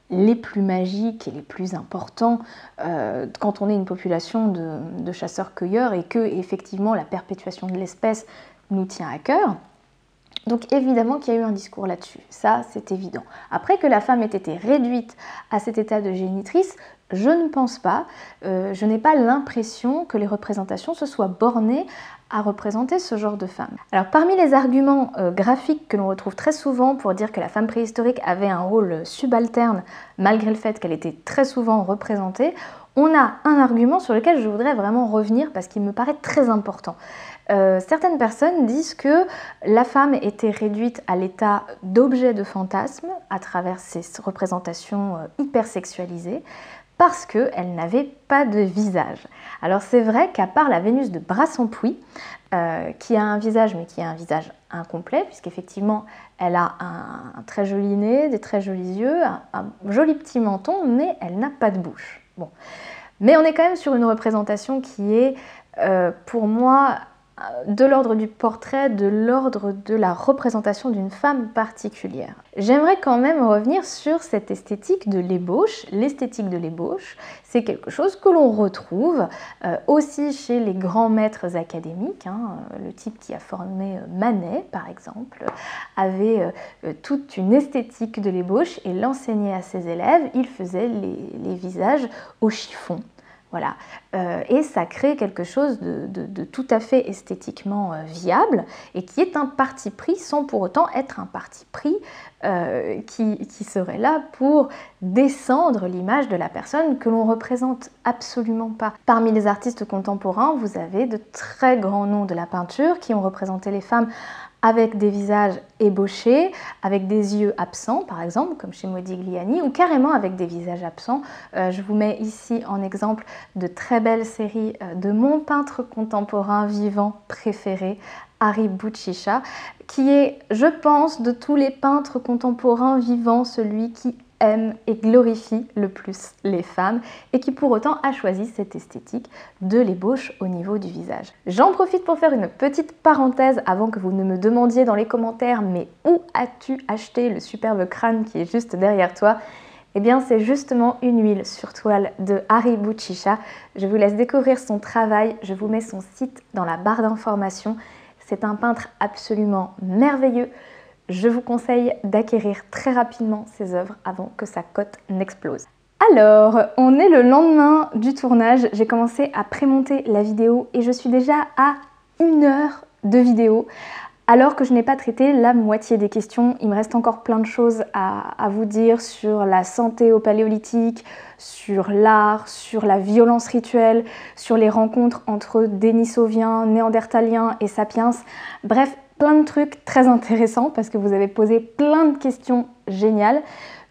les plus magiques et les plus importants euh, quand on est une population de, chasseurs-cueilleurs et que effectivement la perpétuation de l'espèce nous tient à cœur. Donc évidemment qu'il y a eu un discours là-dessus, ça c'est évident. Après que la femme ait été réduite à cet état de génitrice, je ne pense pas, euh, je n'ai pas l'impression que les représentations se soient bornées à représenter ce genre de femme. Alors parmi les arguments euh, graphiques que l'on retrouve très souvent pour dire que la femme préhistorique avait un rôle subalterne malgré le fait qu'elle était très souvent représentée, on a un argument sur lequel je voudrais vraiment revenir parce qu'il me paraît très important. Euh, certaines personnes disent que la femme était réduite à l'état d'objet de fantasme à travers ces représentations hyper sexualisées parce qu'elle n'avait pas de visage. Alors c'est vrai qu'à part la Vénus de Brassempouy, euh, qui a un visage mais qui a un visage incomplet, puisqu'effectivement elle a un, très joli nez, des très jolis yeux, un, joli petit menton, mais elle n'a pas de bouche. Bon. Mais on est quand même sur une représentation qui est, euh, pour moi, de l'ordre du portrait, de l'ordre de la représentation d'une femme particulière. J'aimerais quand même revenir sur cette esthétique de l'ébauche. L'esthétique de l'ébauche, c'est quelque chose que l'on retrouve euh, aussi chez les grands maîtres académiques. Hein. Le type qui a formé euh, Manet, par exemple, avait euh, toute une esthétique de l'ébauche et l'enseignait à ses élèves. Il faisait les visages au chiffon. Voilà. Euh, et ça crée quelque chose de, tout à fait esthétiquement euh, viable et qui est un parti pris sans pour autant être un parti pris euh, qui, qui, serait là pour descendre l'image de la personne que l'on représente absolument pas. Parmi les artistes contemporains, vous avez de très grands noms de la peinture qui ont représenté les femmes avec des visages ébauchés, avec des yeux absents, par exemple, comme chez Modigliani, ou carrément avec des visages absents. Euh, je vous mets ici en exemple de très belles séries euh, de mon peintre contemporain vivant préféré, Harry Bouchicha, qui est, je pense, de tous les peintres contemporains vivants, celui qui aime et glorifie le plus les femmes et qui pour autant a choisi cette esthétique de l'ébauche au niveau du visage. J'en profite pour faire une petite parenthèse avant que vous ne me demandiez dans les commentaires mais où as-tu acheté le superbe crâne qui est juste derrière toi? Eh bien, c'est justement une huile sur toile de Harry Bouchicha. Je vous laisse découvrir son travail. Je vous mets son site dans la barre d'informations. C'est un peintre absolument merveilleux. Je vous conseille d'acquérir très rapidement ces œuvres avant que sa cote n'explose. Alors, on est le lendemain du tournage, j'ai commencé à prémonter la vidéo et je suis déjà à une heure de vidéo alors que je n'ai pas traité la moitié des questions. Il me reste encore plein de choses à, vous dire sur la santé au paléolithique, sur l'art, sur la violence rituelle, sur les rencontres entre Denisoviens, Néandertaliens et Sapiens. Bref, plein de trucs très intéressants parce que vous avez posé plein de questions géniales.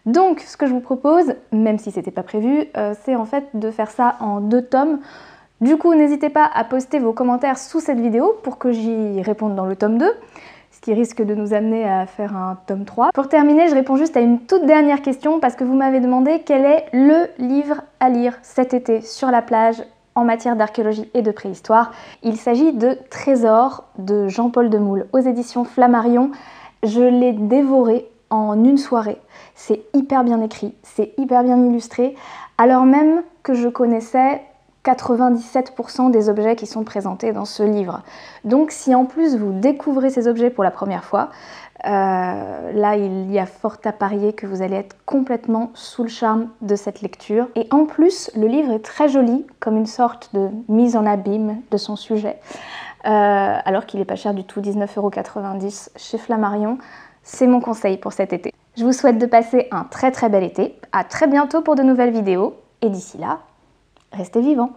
Donc ce que je vous propose, même si c'était pas prévu, euh, c'est en fait de faire ça en deux tomes. Du coup, n'hésitez pas à poster vos commentaires sous cette vidéo pour que j'y réponde dans le tome 2, ce qui risque de nous amener à faire un tome 3. Pour terminer, je réponds juste à une toute dernière question parce que vous m'avez demandé quel est le livre à lire cet été sur la plage en matière d'archéologie et de préhistoire. Il s'agit de Trésor de Jean-Paul Demoule aux éditions Flammarion. Je l'ai dévoré en une soirée. C'est hyper bien écrit, c'est hyper bien illustré, alors même que je connaissais 97% des objets qui sont présentés dans ce livre. Donc si en plus vous découvrez ces objets pour la première fois, euh, là, il y a fort à parier que vous allez être complètement sous le charme de cette lecture. Et en plus, le livre est très joli, comme une sorte de mise en abîme de son sujet, euh, alors qu'il n'est pas cher du tout, 19,90€ chez Flammarion. C'est mon conseil pour cet été. Je vous souhaite de passer un très très bel été. À très bientôt pour de nouvelles vidéos. Et d'ici là, restez vivants